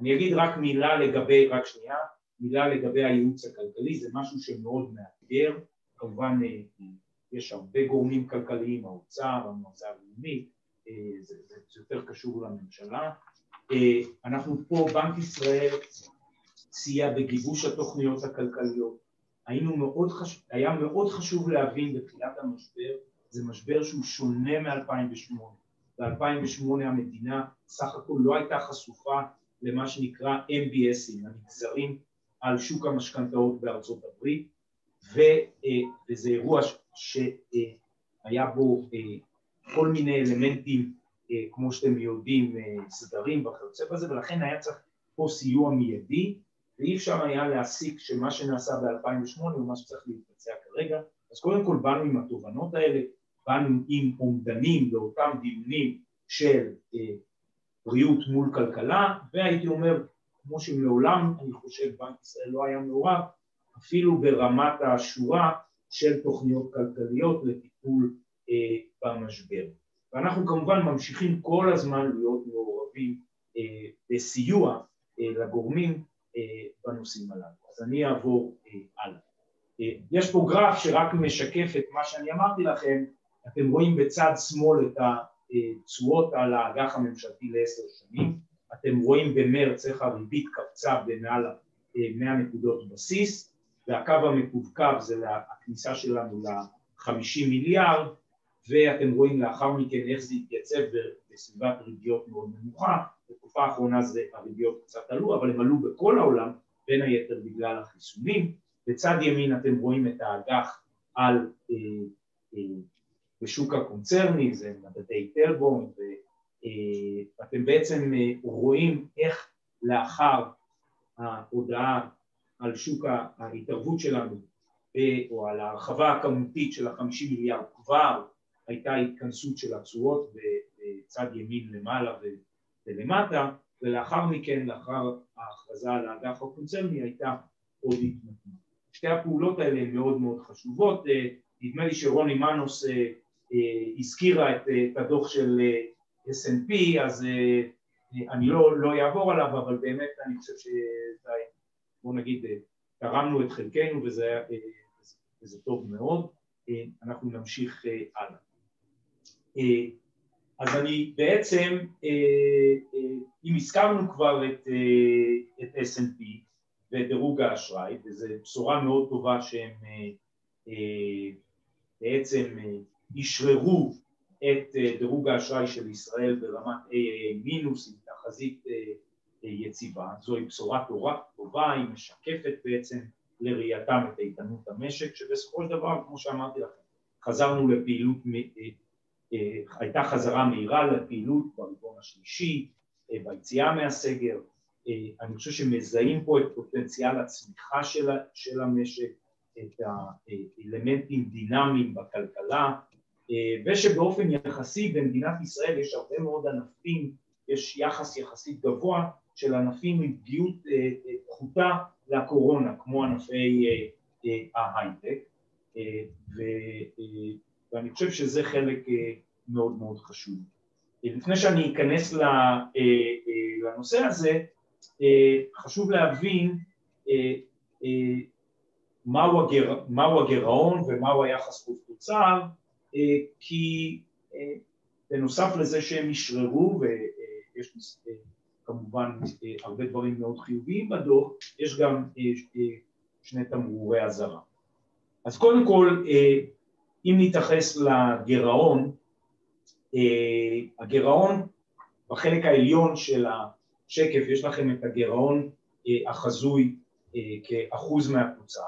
אני אגיד רק מילה לגבי, רק שנייה, מילה לגבי הייעוץ הכלכלי, זה משהו שמאוד מאתגר, כמובן יש הרבה גורמים כלכליים, האוצר, המועצה הלאומית, זה, זה יותר קשור לממשלה. אנחנו פה, בנק ישראל סייע בגיבוש התוכניות הכלכליות, היינו מאוד חשוב, היה מאוד חשוב להבין בתחילת המשבר, זה משבר שהוא שונה מ-2008, ב-2008 המדינה סך הכל לא הייתה חשופה למה שנקרא MBSים, הנגזרים על שוק המשכנתאות בארצות הברית, ו, וזה אירוע שהיה בו כל מיני אלמנטים כמו שאתם יודעים סדרים וכיוצא בזה ולכן היה צריך פה סיוע מיידי ואי אפשר היה להסיק שמה שנעשה ב-2008 הוא מה שצריך להתבצע כרגע. אז קודם כל באנו עם התובנות האלה, באנו עם אומדנים לאותם דיונים של אה, בריאות מול כלכלה והייתי אומר כמו שמעולם אני חושב בנק ישראל לא היה מעורב אפילו ברמת השורה של תוכניות כלכליות לטיפול אה, במשבר. ואנחנו כמובן ממשיכים כל הזמן להיות מעורבים אה, בסיוע אה, לגורמים בנושאים הללו. אז אני אעבור אה, הלאה. אה, יש פה גרף שרק משקף את מה שאני אמרתי לכם, אתם רואים בצד שמאל את התשואות על האג"ח הממשלתי לעשר שנים, אתם רואים במרץ איך הריבית קפצה במעל 100 נקודות בסיס והקו המקווקו זה הכניסה שלנו ל-50 מיליארד ואתם רואים לאחר מכן איך זה התייצב בסביבת ריביות מאוד נמוכה בתקופה האחרונה זה הריביות קצת עלו, אבל הם עלו בכל העולם, בין היתר בגלל החיסונים. בצד ימין אתם רואים את האג"ח על, אה, אה, בשוק הקונצרני, זה מדדי טלבון, ואתם אה, בעצם אה, רואים איך לאחר ההודעה על שוק ההתערבות שלנו, או על ההרחבה הכמותית של החמישים מיליארד, כבר הייתה התכנסות של התשואות בצד ימין למעלה ולמטה, ולאחר מכן, לאחר ההכרזה על האגף הקונצרני, הייתה עוד התמתנות. שתי הפעולות האלה הן מאוד מאוד חשובות, אה, נדמה לי שרוני מנוס אה, אה, הזכירה את, את הדוח של S&P, אז אני לא, לא אעבור עליו, אבל באמת אני חושב שזה, בוא נגיד, תרמנו את חלקנו וזה, וזה טוב מאוד, אנחנו נמשיך הלאה. אז אני בעצם, אה, אה, אם הזכרנו כבר את, אה, את S&P ואת דירוג האשראי, וזו בשורה מאוד טובה שהם בעצם אשררו את דירוג האשראי של ישראל ברמת AA מינוס עם תחזית יציבה, זוהי בשורה טובה, טובה, היא משקפת בעצם לראייתם את איתנות המשק, שבסופו של דבר, כמו שאמרתי לכם, חזרנו לפעילות הייתה חזרה מהירה לפעילות ברבעון השלישי, אה, ביציאה מהסגר, אה, אני חושב שמזהים פה את פוטנציאל הצמיחה של, של המשק, את האלמנטים דינמיים בכלכלה ושבאופן יחסי במדינת ישראל יש הרבה מאוד ענפים, יש יחס יחסית גבוה של ענפים עם פגיעות פחותה לקורונה כמו ענפי ההייטק ואני חושב שזה חלק אה, מאוד מאוד חשוב. אה, לפני שאני אכנס אה, לנושא הזה, חשוב להבין מהו, הגר... מהו הגירעון ומהו היחס חוץ תוצר, כי בנוסף לזה שהם אשררו, ויש כמובן הרבה דברים מאוד חיוביים בדוח, יש גם שני תמרורי אזהרה. אז קודם כל אם נתייחס לגירעון, אה, הגירעון בחלק העליון של השקף יש לכם את הגירעון אה, החזוי אה, כאחוז מהתוצר,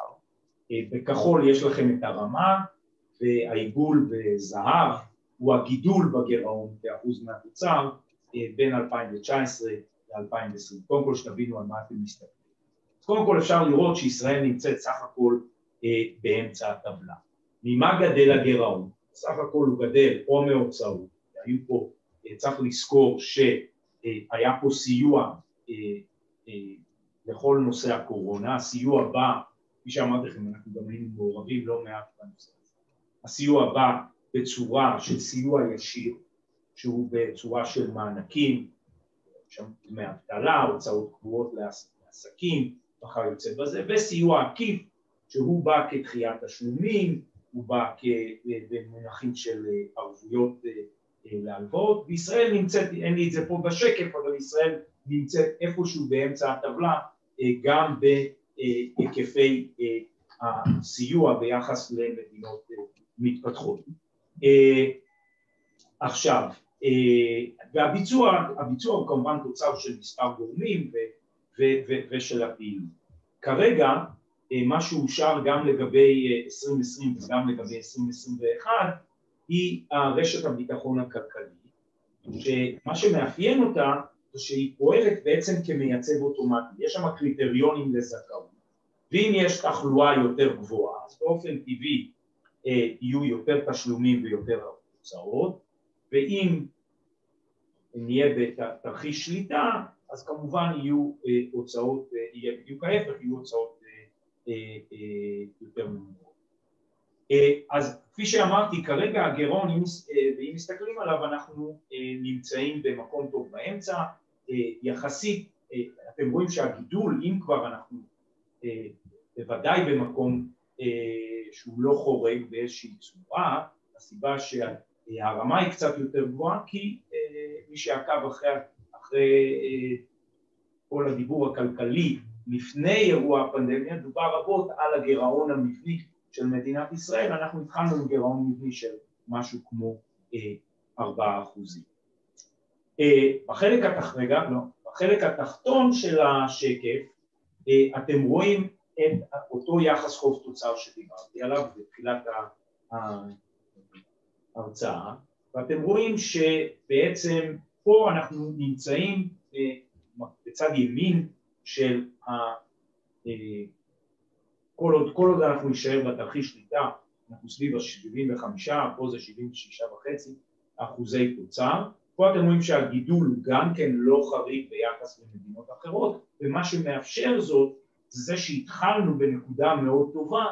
בכחול יש לכם את הרמה והעיגול בזהב הוא הגידול בגירעון כאחוז מהתוצר בין 2019 ל-2020. קודם כל שתבינו על מה אתם מסתכלים. קודם כל אפשר לראות שישראל נמצאת סך הכל באמצע הטבלה. ממה גדל הגירעון? סך הכל הוא גדל או מהוצאות, היו פה, אה, צריך לזכור שהיה פה סיוע אה, אה, לכל נושא הקורונה, הסיוע בא, כפי שאמרתי לכם, אנחנו גם היינו מעורבים לא מעט בנושא הזה, הסיוע בא בצורה של סיוע ישיר, שהוא בצורה של מענקים, דמי אבטלה, הוצאות קבועות לעסקים, וכיוצא בזה, וסיוע עקיף שהוא בא כדחיית תשלומים, הוא בא במונחים של ערבויות להלוואות, וישראל נמצאת, אין לי את זה פה בשקף, אבל ישראל נמצאת איפשהו באמצע הטבלה גם בהיקפי הסיוע ביחס למדינות מתפתחות. עכשיו, והביצוע, הביצוע הוא כמובן תוצר של מספר גורמים ו, ו, ו, ושל הפעילות. כרגע מה שאושר גם לגבי 2020 וגם לגבי 2021 היא רשת הביטחון הכלכלי, שמה שמאפיין אותה זה שהיא פועלת בעצם כמייצב אוטומטי, יש שם קריטריונים לזכאות, ואם יש תחלואה יותר גבוהה אז באופן טבעי אה, יהיו יותר תשלומים ויותר הוצאות, ואם נהיה בתרחיש שליטה אז כמובן יהיו אה, הוצאות, אה, יהיה בדיוק ההפך, יהיו הוצאות אה, אה, יותר נמוכות. אה, אז כפי שאמרתי כרגע הגירעון, אם, אם מסתכלים עליו אנחנו נמצאים במקום טוב באמצע, יחסית אתם רואים שהגידול אם כבר אנחנו בוודאי במקום שהוא לא חורג באיזושהי צורה, הסיבה שהרמה היא קצת יותר גבוהה כי מי שעקב אחרי, אחרי כל הדיבור הכלכלי לפני אירוע הפנדמיה דובר רבות על הגירעון המבני של מדינת ישראל, אנחנו התחלנו עם גירעון מבני של משהו כמו ארבעה אחוזים. אה, בחלק, התח... רגע, לא, בחלק התחתון של השקף אה, אתם רואים את אותו יחס חוב תוצר שדיברתי עליו בתחילת ההרצאה ואתם רואים שבעצם פה אנחנו נמצאים אה, בצד ימין של כל עוד, כל עוד אנחנו נשאר בתרחיש שליטה, אנחנו סביב ה-75, פה זה 76 וחצי אחוזי תוצר, פה אתם רואים שהגידול גם כן לא חריג ביחס למדינות אחרות, ומה שמאפשר זאת זה שהתחלנו בנקודה מאוד טובה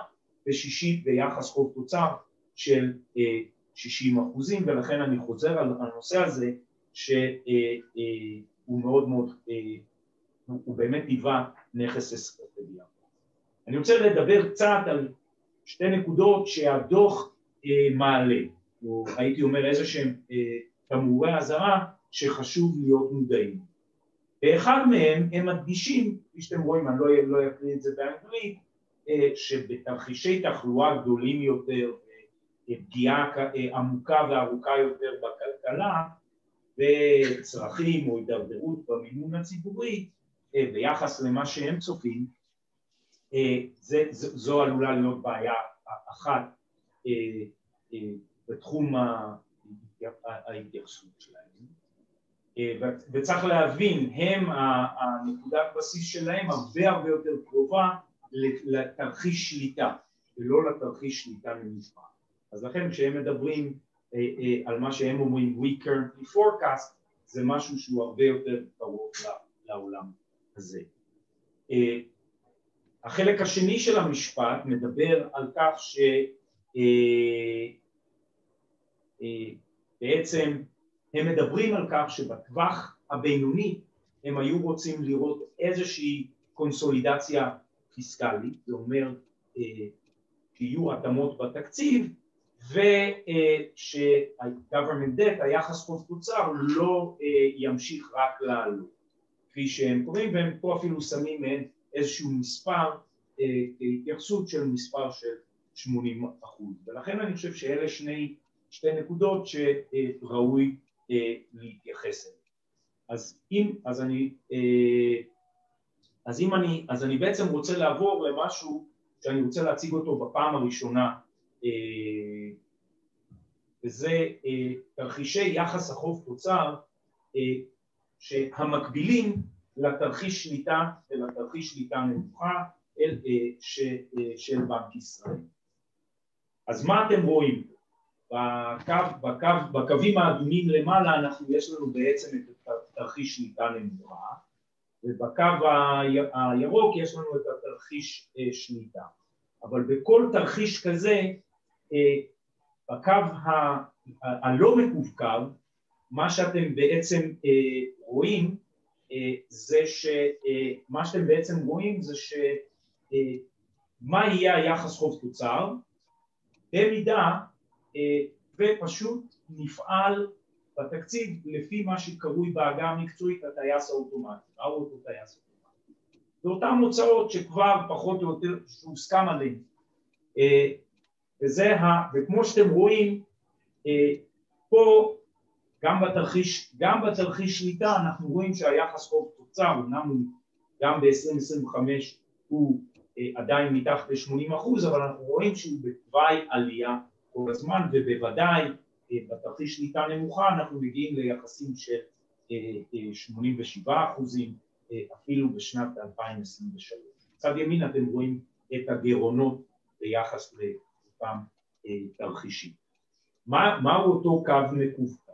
בשישית ביחס חוב תוצר של 60 אה, אחוזים, ולכן אני חוזר על הנושא הזה שהוא אה, אה, מאוד מאוד, הוא באמת היווה נכס אסטרטגיה. אני רוצה לדבר קצת על שתי נקודות שהדוח אה, מעלה, או הייתי אומר איזה שהם אה, תמרורי אזהרה שחשוב להיות מודעים. באחד מהם הם מדגישים, כפי שאתם רואים, אני לא, לא אקריא את זה באנגלית, אה, שבתרחישי תחלואה גדולים יותר, אה, פגיעה אה, עמוקה וארוכה יותר בכלכלה, וצרכים או הידרדרות במימון הציבורי, ביחס למה שהם צופים, אה, זה, זו עלולה להיות בעיה אחת אה, אה, בתחום ההתייחסות שלהם. וצריך להבין הם הנקודת בסיס שלהם הרבה הרבה יותר קרובה לתרחיש שליטה ולא לתרחיש שליטה ממושכה אז לכן כשהם מדברים על מה שהם אומרים we currently forecast זה משהו שהוא הרבה יותר קרוב לעולם הזה. החלק השני של המשפט מדבר על כך שבעצם אה, אה, הם מדברים על כך שבטווח הבינוני הם היו רוצים לראות איזושהי קונסולידציה פיסקלית, זה אומר אה, שיהיו התאמות בתקציב ושה-government debt, היחס חוב תוצר, לא ימשיך רק לעלות, כפי שהם קוראים, והם פה אפילו שמים איזשהו מספר, אה, התייחסות של מספר של 80 אחוז. ולכן אני חושב שאלה שני, שתי נקודות שראוי אה, להתייחס אליהן. אז אם, אז אני, אה, אז אם אני, אז אני בעצם רוצה לעבור למשהו שאני רוצה להציג אותו בפעם הראשונה וזה תרחישי יחס החוב תוצר שהמקבילים לתרחיש שליטה ולתרחיש שליטה נמוכה אל, אה, ש, אה, של בנק ישראל. אז מה אתם רואים? בקו, בקו, בקווים האדומים למעלה אנחנו, יש לנו בעצם את התרחיש שליטה נמוכה ובקו הירוק יש לנו את התרחיש אה, שליטה אבל בכל תרחיש כזה בקו הלא מקווקו מה שאתם בעצם רואים זה שמה שאתם בעצם רואים זה שמה יהיה היחס חוב תוצר במידה ופשוט נפעל בתקציב לפי מה שקרוי בעגה המקצועית הטייס האוטומטי, מהו אותו טייס אוטומטי? זה אותן הוצאות שכבר פחות או יותר שהוסכם עליהן וזה ה... וכמו שאתם רואים פה גם בתרחיש, גם בתרחיש שליטה אנחנו רואים שהיחס חוב תוצר, אמנם גם ב-2025 הוא אה, עדיין מתחת ל-80 אחוז, אבל אנחנו רואים שהוא בתוואי עלייה כל הזמן, ובוודאי אה, בתרחיש שליטה נמוכה אנחנו מגיעים ליחסים של אה, 87 אה, אחוזים אה, אפילו בשנת 2023. בצד ימין אתם רואים את הגירעונות ביחס לאותם אה, תרחישים. מה, מהו אותו קו מקווקו?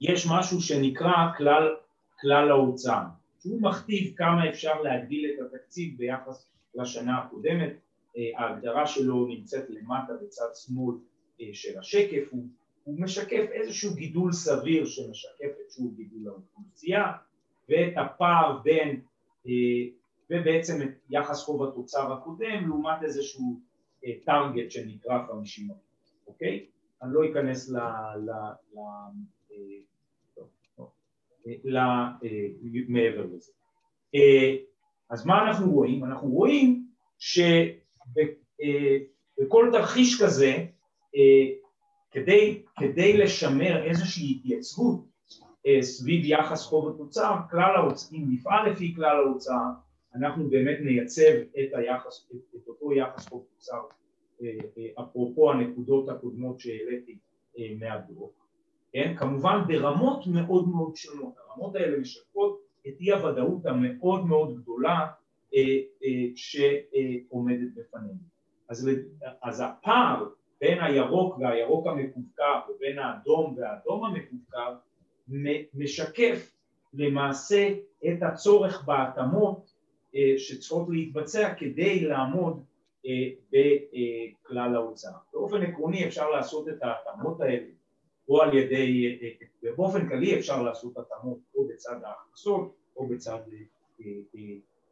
יש משהו שנקרא כלל, כלל ההוצאה, שהוא מכתיב כמה אפשר להגדיל את התקציב ביחס לשנה הקודמת, אה, ההגדרה שלו נמצאת למטה בצד שמאל אה, של השקף, הוא, הוא משקף איזשהו גידול סביר שמשקף איזשהו גידול האוכלוסייה ואת הפער בין, אה, ובעצם את יחס חוב התוצר הקודם לעומת איזשהו טרגט שנקרא 50 אוקיי? אני לא אכנס ל... ל, ל מעבר לזה. אה, אז מה אנחנו רואים? אנחנו רואים שבכל אה, תרחיש כזה אה, כדי, כדי לשמר איזושהי התייצבות סביב יחס חוב התוצר, כלל ההוצאה, אם נפעל לפי כלל ההוצאה, אנחנו באמת נייצב את, היחס, את, את אותו יחס חוב תוצר, אפרופו הנקודות הקודמות שהעליתי מהדוח. כן? כמובן ברמות מאוד מאוד שונות, הרמות האלה משקפות את אי הוודאות המאוד מאוד גדולה אה, אה, שעומדת בפנינו. אז, אז הפער בין הירוק והירוק המקווקו ובין האדום והאדום המקווקו משקף למעשה את הצורך בהתאמות אה, שצריכות להתבצע כדי לעמוד בכלל ההוצאה. באופן עקרוני אפשר לעשות את ההתאמות האלה או על ידי, ובאופן כללי אפשר לעשות התאמות או בצד ההכנסות או בצד אה, אה,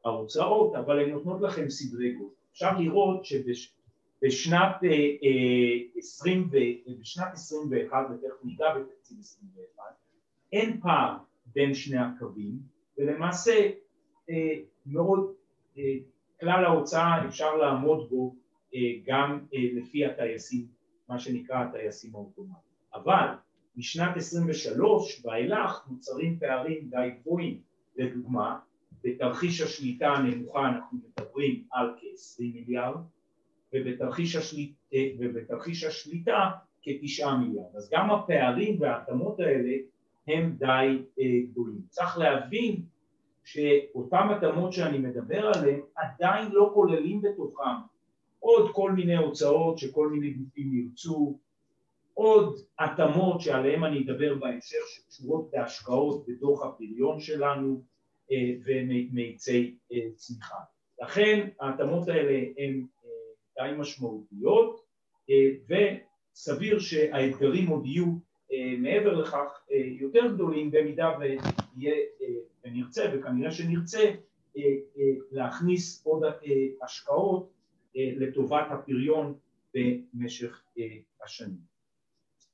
ההוצאות, אבל הן נותנות לכם סדרי גודל. אפשר לראות שבשנת 20, אה, בשנת 21, ותכף ניגע בתקציב 21, אין פער בין שני הקווים, ולמעשה מאוד כלל ההוצאה אפשר לעמוד בו גם לפי הטייסים, מה שנקרא הטייסים האוטומטיים. אבל משנת 23 ואילך נוצרים פערים די גבוהים. לדוגמה, בתרחיש השליטה הנמוכה אנחנו מדברים על כ-20 מיליארד ובתרחיש, השליט, ובתרחיש השליטה כתשעה מיליארד. אז גם הפערים וההתאמות האלה הם די אה, גדולים. צריך להבין שאותן התאמות שאני מדבר עליהן עדיין לא כוללים בתוכם עוד כל מיני הוצאות שכל מיני גופים ירצו עוד התאמות שעליהן אני אדבר בהמשך שקשורות בהשקעות בתוך הפריון שלנו אה, ומאיצי אה, צמיחה. לכן ההתאמות האלה הן אה, די משמעותיות וסביר שהאתגרים עוד יהיו מעבר לכך יותר גדולים במידה ויהיה ונרצה וכנראה שנרצה להכניס עוד השקעות לטובת הפריון במשך השנים.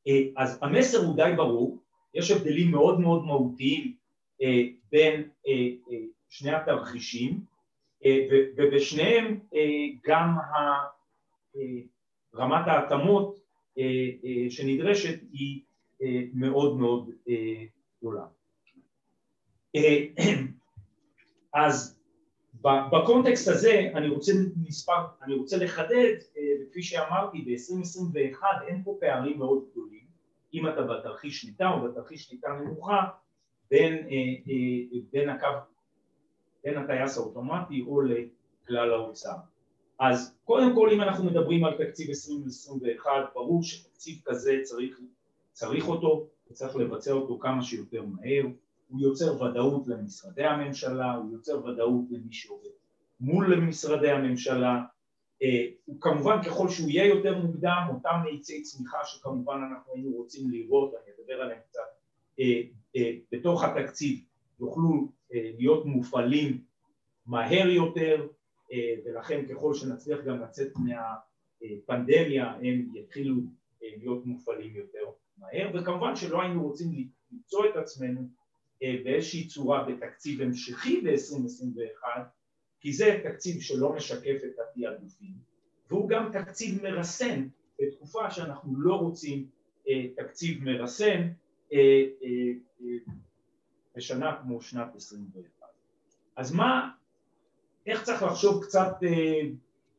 אה, אז המסר הוא די ברור, יש הבדלים מאוד מאוד מהותיים אה, בין אה, שני התרחישים ובשניהם גם רמת ההתאמות שנדרשת היא מאוד מאוד גדולה. אז בקונטקסט הזה אני רוצה מספר, אני רוצה לחדד, כפי שאמרתי ב-2021 אין פה פערים מאוד גדולים אם אתה בתרחיש שליטה או בתרחיש שליטה נמוכה בין, אה, אה, בין הקו, בין הטייס האוטומטי או לכלל ההוצאה. אז קודם כל אם אנחנו מדברים על תקציב 2021 ברור שתקציב כזה צריך, צריך אותו וצריך לבצע אותו כמה שיותר מהר, הוא יוצר ודאות למשרדי הממשלה, הוא יוצר ודאות למי שעובד מול משרדי הממשלה, אה, הוא כמובן ככל שהוא יהיה יותר מוקדם, אותם מאיצי צמיחה שכמובן אנחנו היינו רוצים לראות, אני אדבר עליהם קצת, אה, אה, בתוך התקציב יוכלו להיות מופעלים מהר יותר ולכן ככל שנצליח גם לצאת מהפנדמיה הם יתחילו להיות מופעלים יותר מהר. וכמובן שלא היינו רוצים למצוא את עצמנו באיזושהי צורה בתקציב המשכי ב-2021 כי זה תקציב שלא משקף את התעדופים והוא גם תקציב מרסן בתקופה שאנחנו לא רוצים אה, תקציב מרסן אה, אה, בשנה כמו שנת 21. אז מה, איך צריך לחשוב קצת,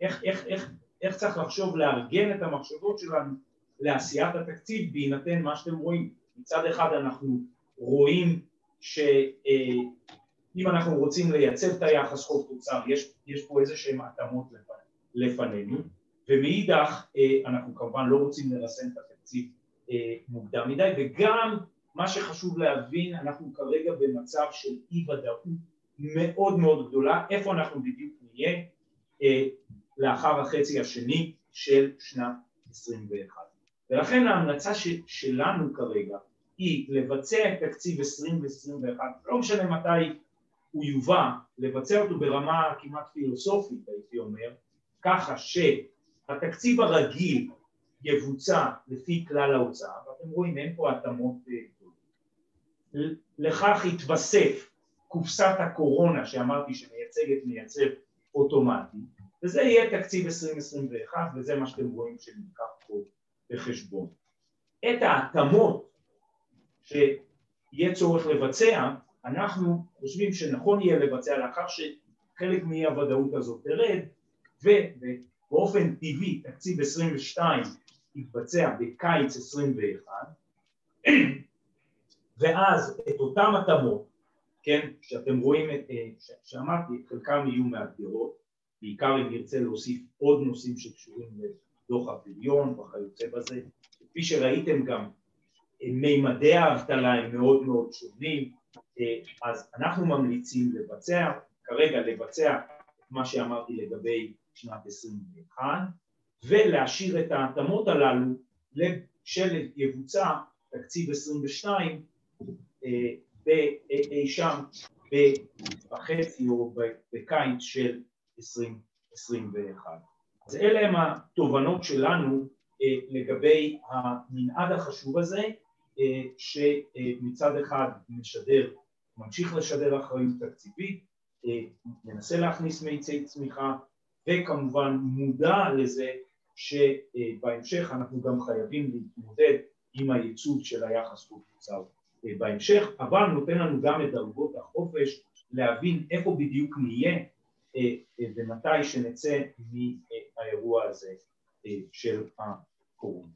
איך, איך, איך, איך צריך לחשוב לארגן את המחשבות שלנו לעשיית התקציב בהינתן מה שאתם רואים מצד אחד אנחנו רואים שאם אנחנו רוצים לייצב את היחס חוב תוצר יש, יש פה איזה שהן התאמות לפנינו ומאידך אנחנו כמובן לא רוצים לרסן את התקציב מוקדם מדי וגם מה שחשוב להבין אנחנו כרגע במצב של אי ודאות מאוד מאוד גדולה. איפה אנחנו בדיוק נהיה לאחר החצי השני של שנת 21 ולכן ההמלצה שלנו כרגע היא לבצע את תקציב 2021, לא משנה מתי הוא יובא, לבצע אותו ברמה כמעט פילוסופית הייתי אומר, ככה שהתקציב הרגיל יבוצע לפי כלל ההוצאה, ואתם רואים אין פה התאמות אה, גדולות, לכך יתווסף קופסת הקורונה שאמרתי שמייצגת מייצב אוטומטי, וזה יהיה תקציב 2021 וזה מה שאתם רואים שנלקח פה בחשבון. את ההתאמות שיהיה צורך לבצע, אנחנו חושבים שנכון יהיה לבצע לאחר שחלק מאי הוודאות הזאת תרד ובאופן טבעי תקציב 22 יתבצע בקיץ 21 ואז את אותם התאמות, כן, שאתם רואים, את, אה, שאמרתי, חלקם יהיו מאתגרות, בעיקר אם נרצה להוסיף עוד נושאים שקשורים לדוח הפריון וכיוצא בזה, כפי שראיתם גם מימדי האבטלה הם מאוד מאוד שונים, אה, אז אנחנו ממליצים לבצע, כרגע לבצע את מה שאמרתי לגבי שנת 21 ולהשאיר את ההתאמות הללו שיבוצע תקציב 22 אה, אי שם בחצי או בקיץ של 2021. אז אלה הם התובנות שלנו אה, לגבי המנעד החשוב הזה שמצד אחד משדר, ממשיך לשדר אחריות תקציבית, מנסה להכניס מאיצי צמיחה וכמובן מודע לזה שבהמשך אנחנו גם חייבים להתמודד עם הייצוג של היחס חוב תוצר בהמשך, אבל נותן לנו גם את דרגות החופש להבין איפה בדיוק נהיה ומתי שנצא מהאירוע הזה של הקורונה.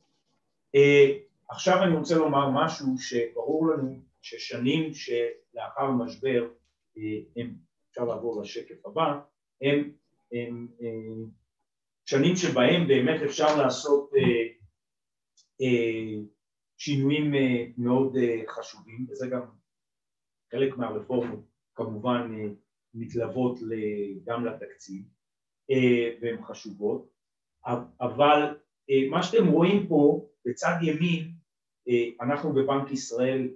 עכשיו אני רוצה לומר משהו שברור לנו ששנים שלאחר משבר הם, אפשר לעבור לשקף הבא, הם, הם, הם שנים שבהם באמת אפשר לעשות אה, אה, שינויים אה, מאוד חשובים וזה גם חלק מהרפורמות כמובן מתלוות גם לתקציב והן חשובות. אבל מה שאתם רואים פה בצד ימין אנחנו בבנק ישראל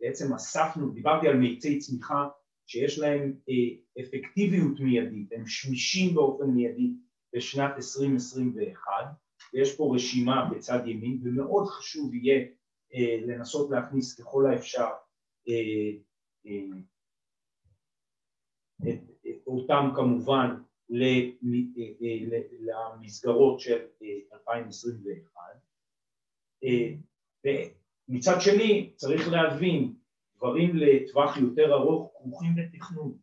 בעצם אספנו, דיברתי על מאיצי צמיחה שיש להם אפקטיביות מיידית, הם שמישים באופן מיידי בשנת 2021 ויש פה רשימה בצד ימין ומאוד חשוב יהיה לנסות להכניס ככל האפשר אותם כמובן למסגרות של 2021 ומצד שני צריך להבין דברים לטווח יותר ארוך כרוכים בתכנון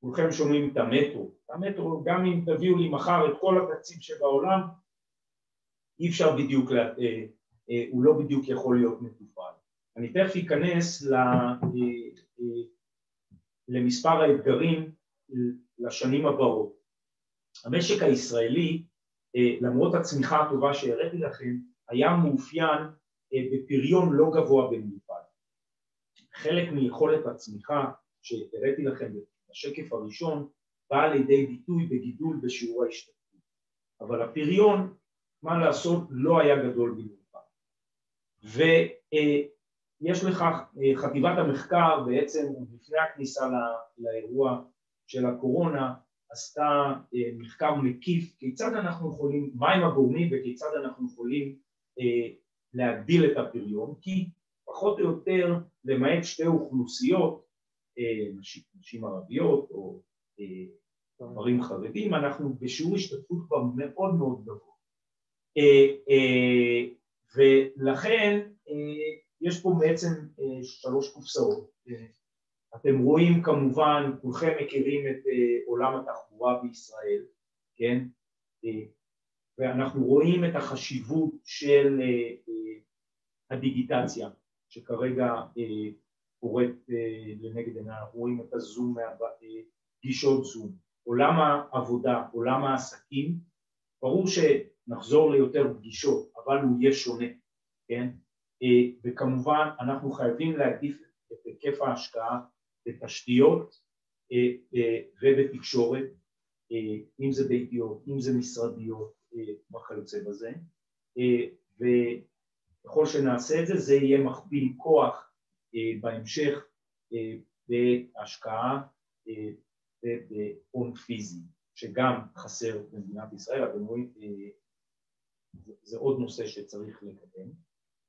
כולכם שומעים את המטרו, המטרו גם אם תביאו לי מחר את כל התקציב שבעולם אי אפשר בדיוק, לה, אה, אה, הוא לא בדיוק יכול להיות מטופל. אני תכף אכנס ל, אה, אה, למספר האתגרים לשנים הבאות. המשק הישראלי אה, למרות הצמיחה הטובה שהראיתי לכם היה מאופיין בפריון לא גבוה במיוחד. חלק מיכולת הצמיחה שהראיתי לכם בשקף הראשון באה לידי ביטוי בגידול בשיעור ההשתתפות, אבל הפריון, מה לעשות, לא היה גדול במיוחד. יש לך חטיבת המחקר בעצם לפני הכניסה לאירוע של הקורונה עשתה מחקר מקיף כיצד אנחנו יכולים, מהם הגורמים וכיצד אנחנו יכולים להגדיל את הפריון כי פחות או יותר למעט שתי אוכלוסיות, נשים, נשים ערביות או גברים חרדים, אנחנו בשיעור השתתפות כבר מאוד מאוד גבוה ולכן יש פה בעצם שלוש קופסאות. אתם רואים כמובן, כולכם מכירים את עולם התחבורה בישראל, כן? ואנחנו רואים את החשיבות של הדיגיטציה שכרגע קורית לנגד עינינו, אנחנו רואים את הזום, פגישות זום, עולם העבודה, עולם העסקים, ברור שנחזור ליותר פגישות, אבל הוא יהיה שונה, כן? אה, וכמובן אנחנו חייבים להעדיף את היקף ההשקעה בתשתיות אה, אה, ובתקשורת, אם זה ביתיות, אם זה משרדיות וכיוצא בזה, וככל שנעשה את זה, זה יהיה מכפיל כוח בהמשך בהשקעה ובהון פיזי, שגם חסר במדינת ישראל, אתם רואים, זה עוד נושא שצריך לקדם.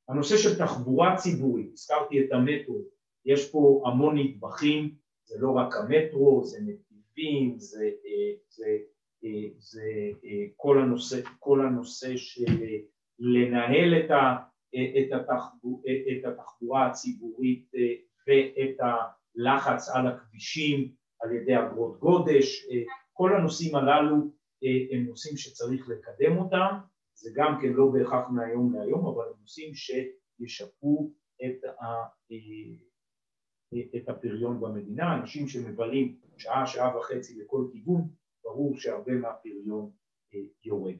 הנושא של תחבורה ציבורית, הזכרתי את המטרו, יש פה המון נדבכים, זה לא רק המטרו, זה נתיבים, זה, זה, זה, זה כל, הנושא, כל הנושא של לנהל את, ה, את, התחבור, את התחבורה הציבורית ואת הלחץ על הכבישים על ידי אגרות גודש, כל הנושאים הללו הם נושאים שצריך לקדם אותם. זה גם כן לא בהכרח מהיום להיום, אבל הם נושאים שישפרו את, ה, את הפריון במדינה, אנשים שמבלים שעה, שעה וחצי לכל כיוון, ברור שהרבה מהפריון יורד.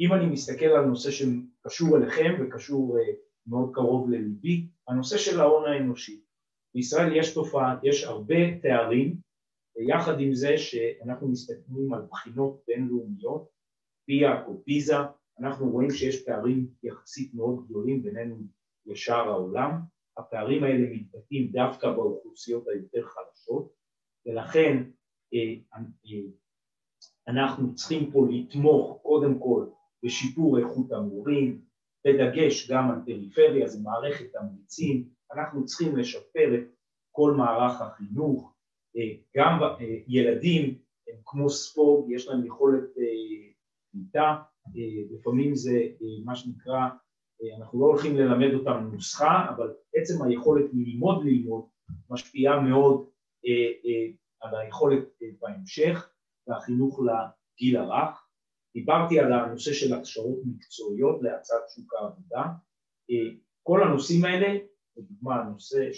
אם אני מסתכל על נושא שקשור אליכם וקשור מאוד קרוב לליבי, הנושא של ההון האנושי. בישראל יש תופעה, יש הרבה תארים, יחד עם זה שאנחנו מסתכלים על בחינות בינלאומיות, פיאק או פיזה, אנחנו רואים שיש פערים יחסית מאוד גדולים בינינו לשאר העולם, הפערים האלה מתבטאים דווקא באוכלוסיות היותר חלשות ולכן אה, אה, אנחנו צריכים פה לתמוך קודם כל בשיפור איכות המורים, בדגש גם על פריפריה, זה מערכת תמריצים, אנחנו צריכים לשפר את כל מערך החינוך, אה, גם ילדים הם כמו ספורט, יש להם יכולת קליטה, אה, לפעמים זה אה, מה שנקרא, אה, אנחנו לא הולכים ללמד אותם נוסחה, אבל עצם היכולת ללמוד ללמוד משפיעה מאוד על היכולת בהמשך והחינוך לגיל הרך. דיברתי על הנושא של הכשרות מקצועיות להצעת שוק העבודה. כל הנושאים האלה, לדוגמה הנושא,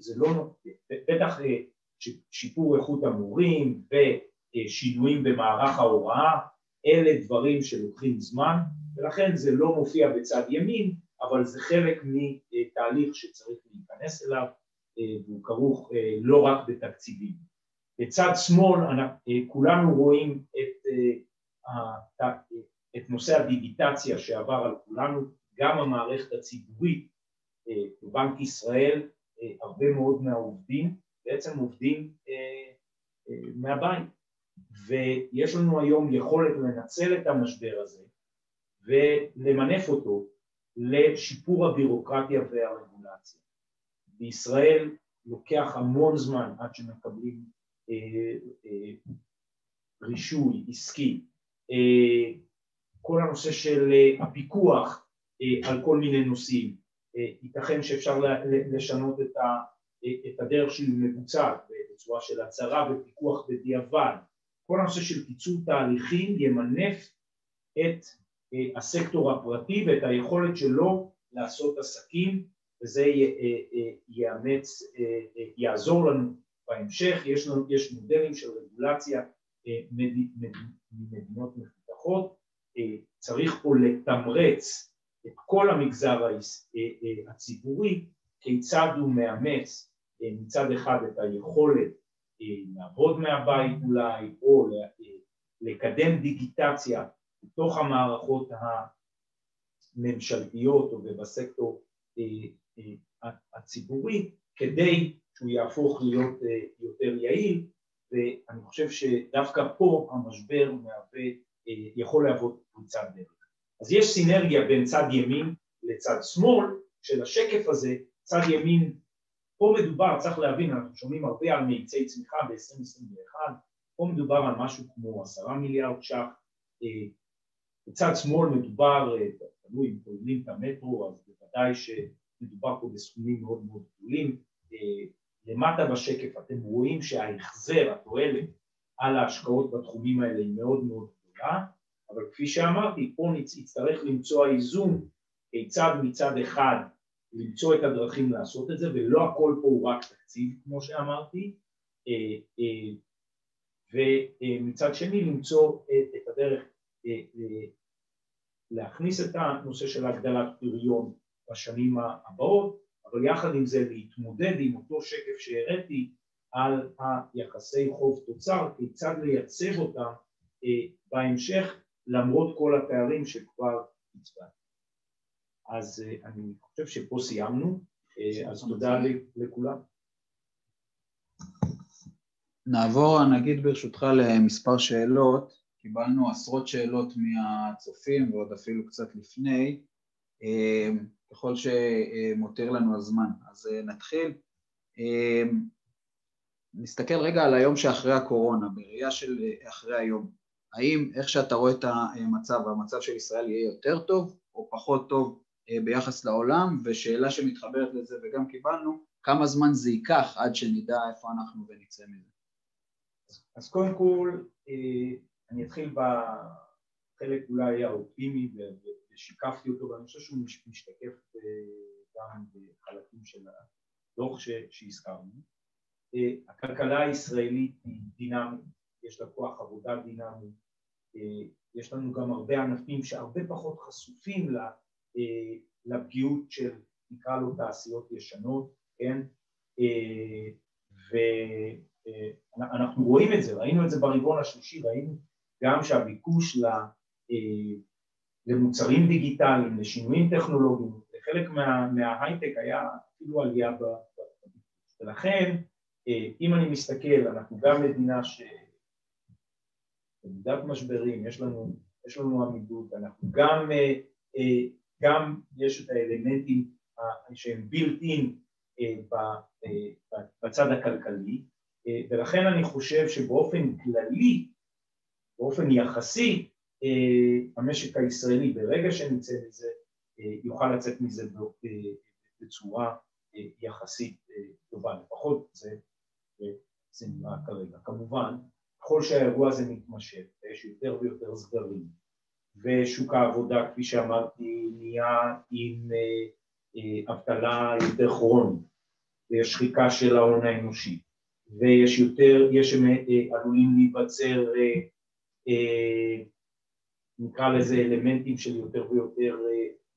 זה לא, בטח שיפור איכות המורים ושינויים במערך ההוראה אלה דברים שלוקחים זמן ולכן זה לא מופיע בצד ימין אבל זה חלק מתהליך שצריך להיכנס אליו אה, והוא כרוך אה, לא רק בתקציבים. בצד שמאל אה, כולנו רואים את, את נושא הדיגיטציה שעבר על כולנו, גם המערכת הציבורית בבנק ישראל, הרבה מאוד מהעובדים בעצם עובדים מהבית ויש לנו היום יכולת לנצל את המשבר הזה ולמנף אותו לשיפור הבירוקרטיה והרגולציה. בישראל לוקח המון זמן עד שמקבלים אה, אה, רישוי עסקי, אה, כל הנושא של אה, הפיקוח אה, על כל מיני נושאים, אה, ייתכן שאפשר לשנות את, אה, הדרך שהיא מבוצעת בצורה של הצהרה ופיקוח בדיעבד. כל הנושא של קיצור תהליכים ימנף את אה, הסקטור הפרטי ואת היכולת שלו לעשות עסקים וזה אה, אה, יאמץ, יעזור לנו בהמשך, יש, לנו, יש מודלים של רגולציה ממדינות מפותחות, צריך פה לתמרץ את כל המגזר הציבורי. כיצד הוא מאמץ מצד אחד את היכולת לעבוד מהבית אולי, או לקדם דיגיטציה בתוך המערכות הממשלתיות או בסקטור אה, אה, הציבורי כדי שהוא יהפוך להיות יותר יעיל ואני חושב שדווקא פה המשבר מהווה, יכול להוות פריצת דרך. אז יש סינרגיה בין צד ימין לצד שמאל של השקף הזה, צד ימין, פה מדובר, צריך להבין, אנחנו שומעים הרבה על מאיצי צמיחה ב-2021, פה מדובר על משהו כמו עשרה מיליארד ש"ח, בצד שמאל מדובר, תלוי אם כוללים את המטרו, אז בוודאי שמדובר פה בסכומים מאוד מאוד גדולים, למטה בשקף אתם רואים שההחזר, התועלת על ההשקעות בתחומים האלה היא מאוד מאוד גדולה, אבל כפי שאמרתי, פה נצטרך למצוא האיזון כיצד מצד אחד למצוא את הדרכים לעשות את זה, ולא הכל פה הוא רק תקציב, כמו שאמרתי, אה, אה, ומצד שני למצוא את הדרך אה, להכניס את הנושא של הגדלת פריון בשנים הבאות, אבל יחד עם זה להתמודד עם אותו שקף שהראיתי על היחסי חוב תוצר, כיצד לייצב אותם בהמשך למרות כל הפערים שכבר הצבעתי. אז אה, אני חושב שפה סיימנו, אה, אז תודה לכולם. נעבור נגיד ברשותך למספר שאלות, קיבלנו עשרות שאלות מהצופים ועוד אפילו קצת לפני, אה, ככל שמותיר לנו הזמן. אז נתחיל. נסתכל רגע על היום שאחרי הקורונה, בראייה של אחרי היום. האם איך שאתה רואה את המצב, המצב של ישראל יהיה יותר טוב או פחות טוב אה, ביחס לעולם, ושאלה שמתחברת לזה וגם קיבלנו, כמה זמן זה ייקח עד שנדע איפה אנחנו ונצא מזה. אז קודם כל, אה, אני אתחיל בחלק אולי האופטימי ושיקפתי אותו, ואני חושב שהוא משתקף אה, גם בחלקים של הדוח שהזכרנו. הכלכלה הישראלית היא דינמית, יש לה כוח עבודה דינמי, יש לנו גם הרבה ענפים שהרבה פחות חשופים אה, לפגיעות של נקרא לו תעשיות ישנות, כן? אה, ואנחנו רואים את זה, ראינו את זה ברבעון השלישי, ראינו גם שהביקוש למוצרים דיגיטליים, לשינויים טכנולוגיים, לחלק מה, מההייטק היה אפילו עלייה בביקוש. ולכן, אה, אם אני מסתכל, אנחנו גם מדינה ש... במידת משברים, יש לנו, יש לנו עמידות, אנחנו גם גם יש את האלמנטים שהם built in אה, אה, בצד הכלכלי אה, ולכן אני חושב שבאופן כללי, באופן יחסי, המשק הישראלי ברגע שנצא מזה יוכל לצאת מזה בצורה יחסית טובה, לפחות זה, זה נראה כרגע. כמובן, ככל שהאירוע הזה מתמשך ויש יותר ויותר סגרים ושוק העבודה, כפי שאמרתי, נהיה עם אה, אה, אבטלה יותר כרונית, ויש שחיקה של ההון האנושי, ויש יותר, יש אה, עלולים להיווצר, נקרא לזה אלמנטים של יותר ויותר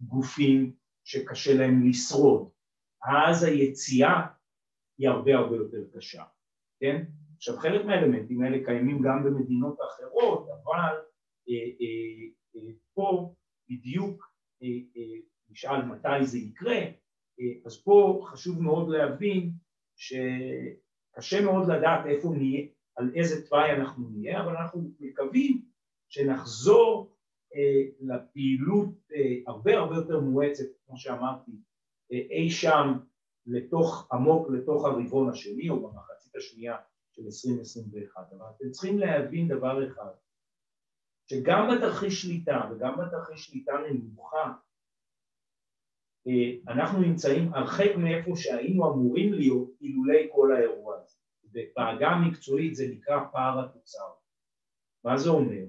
גופים שקשה להם לשרוד, אז היציאה היא הרבה הרבה יותר קשה, כן? עכשיו חלק מהאלמנטים האלה קיימים גם במדינות אחרות, אבל פה בדיוק אה, אה, נשאל מתי זה יקרה, אה, אז פה חשוב מאוד להבין שקשה מאוד לדעת איפה נהיה, על איזה תוואי אנחנו נהיה, אבל אנחנו מקווים שנחזור לפעילות הרבה הרבה יותר מואצת, כמו שאמרתי, אי שם לתוך, עמוק לתוך הרבעון השני או במחצית השנייה של 2021, אבל אתם צריכים להבין דבר אחד, שגם בתרחיש שליטה וגם בתרחיש שליטה נמוכה אה, אנחנו נמצאים הרחק מאיפה שהיינו אמורים להיות אילולי כל האירוע הזה. ובעגה המקצועית זה נקרא פער התוצר. מה זה אומר?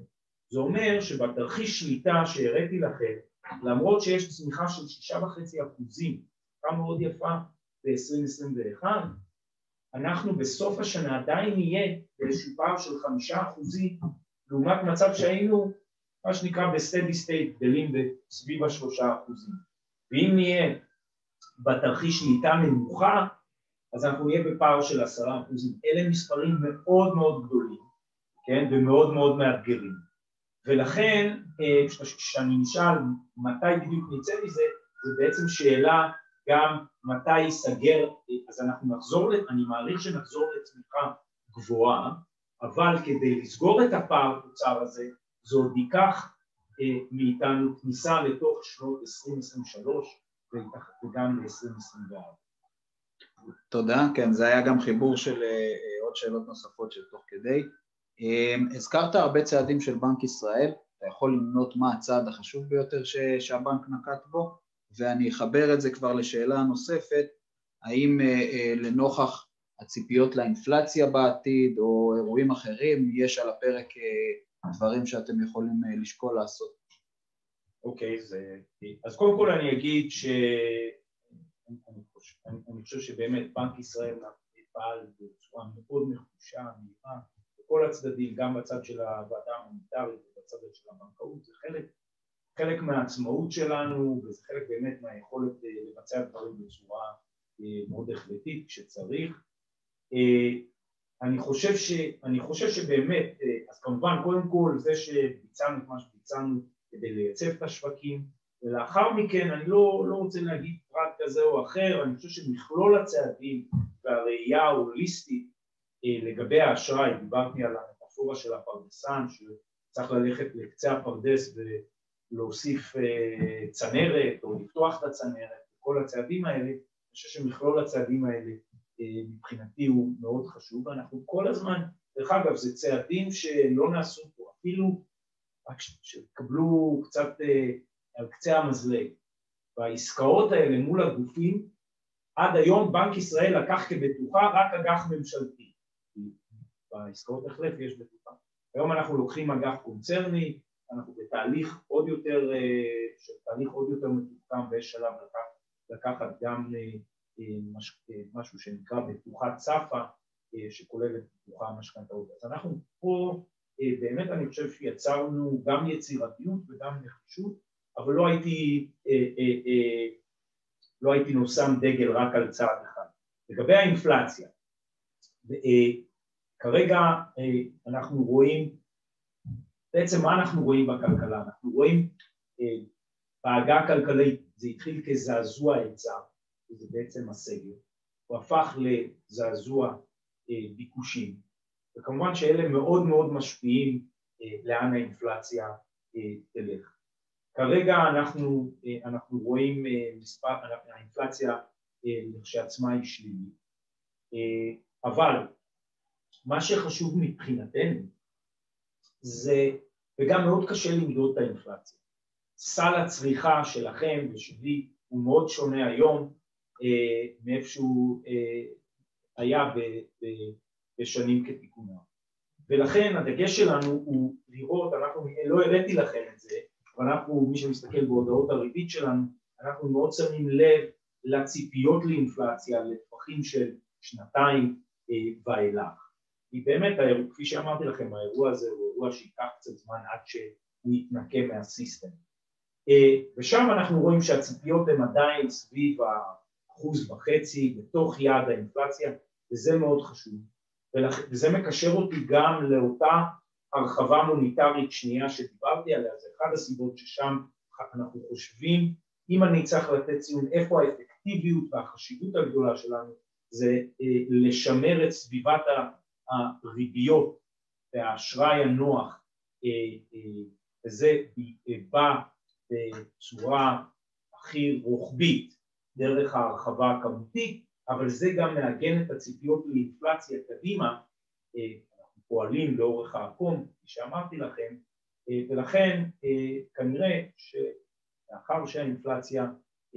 זה אומר שבתרחיש שליטה שהראיתי לכם, למרות שיש צמיחה של שישה וחצי אחוזים, צמיחה מאוד יפה ב-2021, אנחנו בסוף השנה עדיין נהיה באיזשהו פער של חמישה אחוזים לעומת מצב שהיינו מה שנקרא בסטדי סטייט גדלים סביב השלושה אחוזים. ואם נהיה בתרחיש שליטה נמוכה אז אנחנו נהיה בפער של עשרה אחוזים. אלה מספרים מאוד מאוד גדולים כן? ומאוד מאוד מאתגרים ולכן אה, כשאני נשאל מתי בדיוק נצא מזה זה בעצם שאלה גם מתי ייסגר, אז אנחנו נחזור, אני מעריך שנחזור לצמיחה גבוהה, אבל כדי לסגור את הפער תוצר הזה, זה עוד ייקח אה, מאיתנו כניסה לתוך שנות 2023 וגם ל-2024. תודה, כן, זה היה גם חיבור של אה, עוד שאלות נוספות של תוך כדי. הזכרת הרבה צעדים של בנק ישראל, אתה יכול למנות מה הצעד החשוב ביותר ש, שהבנק נקט בו, ואני אחבר את זה כבר לשאלה נוספת, האם אה, אה, לנוכח הציפיות לאינפלציה בעתיד או אירועים אחרים, יש על הפרק אה, דברים שאתם יכולים לשקול לעשות? אוקיי, okay, זה... אז קודם כל אני אגיד ש... אני חושב, אני חושב שבאמת בנק ישראל פעל בצורה מאוד נחושה, מהירה, בכל הצדדים, גם בצד של הוועדה המוניטרית ובצד של הבנקאות, זה חלק, חלק מהעצמאות שלנו וזה חלק באמת מהיכולת אה, לבצע דברים בצורה אה, מאוד החלטית כשצריך. אה, אני חושב, ש, אני חושב שבאמת, אז כמובן קודם כל זה שביצענו את מה שביצענו כדי לייצב את השווקים ולאחר מכן אני לא, לא רוצה להגיד פרט כזה או אחר, אני חושב שמכלול הצעדים והראייה ההוליסטית לגבי האשראי, דיברתי על המטאפורה של הפרדסן שצריך ללכת לקצה הפרדס ולהוסיף אה, צנרת או לפתוח את הצנרת, כל הצעדים האלה, אני חושב שמכלול הצעדים האלה אה, מבחינתי הוא מאוד חשוב. ואנחנו כל הזמן, דרך אגב זה צעדים שלא נעשו פה, אפילו שקבלו קצת על קצה המזלג. והעסקאות האלה מול הגופים עד היום בנק ישראל לקח כבטוחה רק אג"ח ממשלתי בעסקאות החלף יש בטוחה. היום אנחנו לוקחים אג"ח קונצרני, אנחנו בתהליך עוד יותר, של תהליך עוד יותר מתוחכם ויש שלב לקחת, לקחת גם מש, משהו שנקרא בטוחת צפה שכוללת בטוחה המשכנתאות. אז אנחנו פה באמת אני חושב שיצרנו גם יצירתיות וגם נחישות אבל לא הייתי, אה, אה, אה, לא הייתי נושם דגל רק על צעד אחד. לגבי האינפלציה, כרגע אנחנו רואים, בעצם מה אנחנו רואים בכלכלה? אנחנו רואים בעגה הכלכלית זה התחיל כזעזוע היצע, וזה בעצם הסגר, הוא הפך לזעזוע ביקושים, וכמובן שאלה מאוד מאוד משפיעים לאן האינפלציה תלך. כרגע אנחנו, אה, אנחנו רואים אה, מספר, האינפלציה אה, לכשעצמה היא שלילית, אבל מה שחשוב מבחינתנו זה, וגם מאוד קשה למדוד את האינפלציה, סל הצריכה שלכם ושלי הוא מאוד שונה היום מאיפה שהוא היה בשנים כתיקונם ולכן הדגש שלנו הוא לראות, אנחנו לא הראיתי לכם את זה ואנחנו, מי שמסתכל בהודעות הריבית שלנו, אנחנו מאוד שמים לב לציפיות לאינפלציה לטווחים של שנתיים אה, ואילך. כי באמת, כפי שאמרתי לכם, האירוע הזה הוא אירוע שייקח קצת זמן עד שהוא יתנקה מהסיסטם. אה, ושם אנחנו רואים שהציפיות הן עדיין סביב האחוז וחצי בתוך יעד האינפלציה, וזה מאוד חשוב. וזה מקשר אותי גם לאותה הרחבה מוניטרית שנייה שדיברתי עליה, זה אחת הסיבות ששם אנחנו חושבים, אם אני צריך לתת ציון איפה האפקטיביות והחשיבות הגדולה שלנו, זה אה, לשמר את סביבת הריביות והאשראי הנוח, אה, אה, וזה בא בצורה הכי רוחבית דרך ההרחבה הכמותית, אבל זה גם מעגן את הציפיות לאינפלציה קדימה פועלים לאורך העקום, כפי שאמרתי לכם, אה, ולכן אה, כנראה שלאחר שהאינפלציה,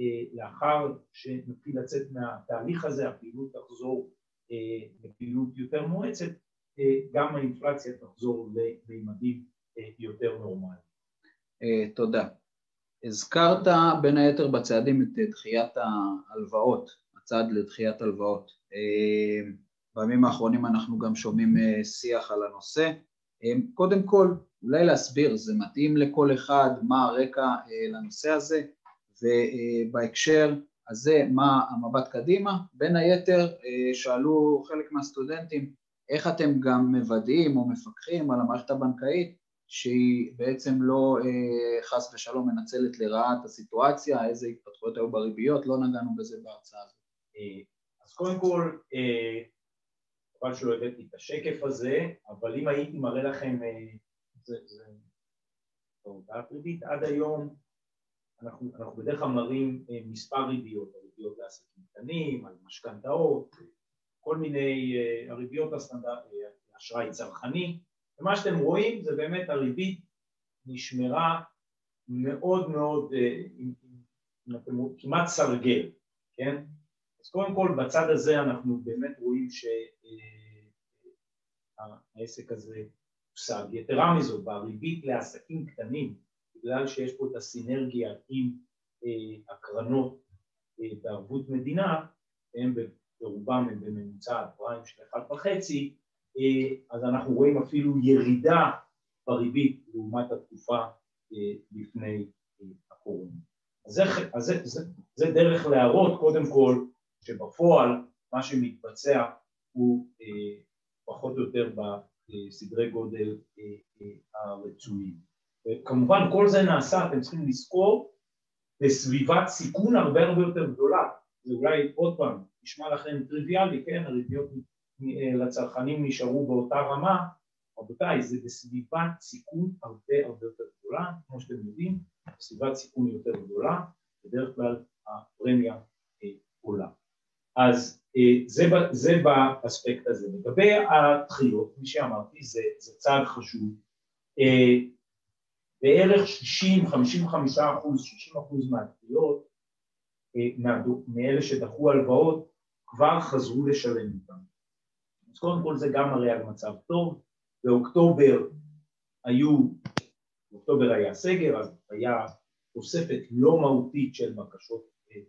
אה, לאחר שנתחיל לצאת מהתהליך הזה, הפעילות תחזור לפעילות יותר מואצת, גם האינפלציה תחזור למימדים יותר נורמליים. תודה. הזכרת בין היתר בצעדים את דחיית ההלוואות, הצעד לדחיית הלוואות. בימים האחרונים אנחנו גם שומעים אה, שיח על הנושא. אה, קודם כל, אולי להסביר, זה מתאים לכל אחד, מה הרקע אה, לנושא הזה, ובהקשר הזה, מה המבט קדימה. בין היתר, שאלו חלק מהסטודנטים, איך אתם גם מוודאים או מפקחים על המערכת הבנקאית שהיא בעצם לא חס ושלום מנצלת לרעה את הסיטואציה, איזה התפתחויות היו בריביות, לא נגענו בזה בהרצאה הזאת. אז קודם כל, חבל שלא הבאתי את השקף הזה, אבל אם הייתי מראה לכם, זה, זה, טוב, ריבית עד היום אנחנו, אנחנו בדרך כלל מראים אה, מספר ריביות, הריביות לעסקים קטנים, על משכנתאות, כל מיני, אה, הריביות אה, אשראי צרכני, ומה שאתם רואים זה באמת הריבית נשמרה מאוד מאוד, כמעט סרגל, כן? אז קודם כל בצד הזה אנחנו באמת רואים שהעסק הזה הושג. יתרה מזאת, בריבית לעסקים קטנים בגלל שיש פה את הסינרגיה עם אה, הקרנות אה, בערבות מדינה, הם ברובם הם בממוצע פריים של אחד וחצי, אה, אז אנחנו רואים אפילו ירידה בריבית לעומת התקופה אה, לפני אה, הקורונה. אז, זה, אז זה, זה, זה דרך להראות קודם כל שבפועל מה שמתבצע הוא אה, פחות או יותר בסדרי גודל אה, אה, הרצויים. כמובן כל זה נעשה, אתם צריכים לזכור, בסביבת סיכון הרבה הרבה יותר גדולה. זה אולי עוד פעם נשמע לכם טריוויאלי, כן, הריביות אה, לצרכנים נשארו באותה רמה, רבותיי, זה בסביבת סיכון הרבה הרבה יותר גדולה, כמו שאתם יודעים, בסביבת סיכון יותר גדולה, בדרך כלל הפרמיה אה, עולה. אז אה, זה, זה באספקט הזה. לגבי הדחיות, כפי שאמרתי, זה, זה צעד חשוב. בערך 60, 55 אחוז, 60 אחוז מהדחיות, אה, מאלה שדחו הלוואות, כבר חזרו לשלם אותם. אז קודם כל זה גם מראה על מצב טוב, באוקטובר היו, באוקטובר היה סגר, אז היה תוספת לא מהותית של בקשות אה,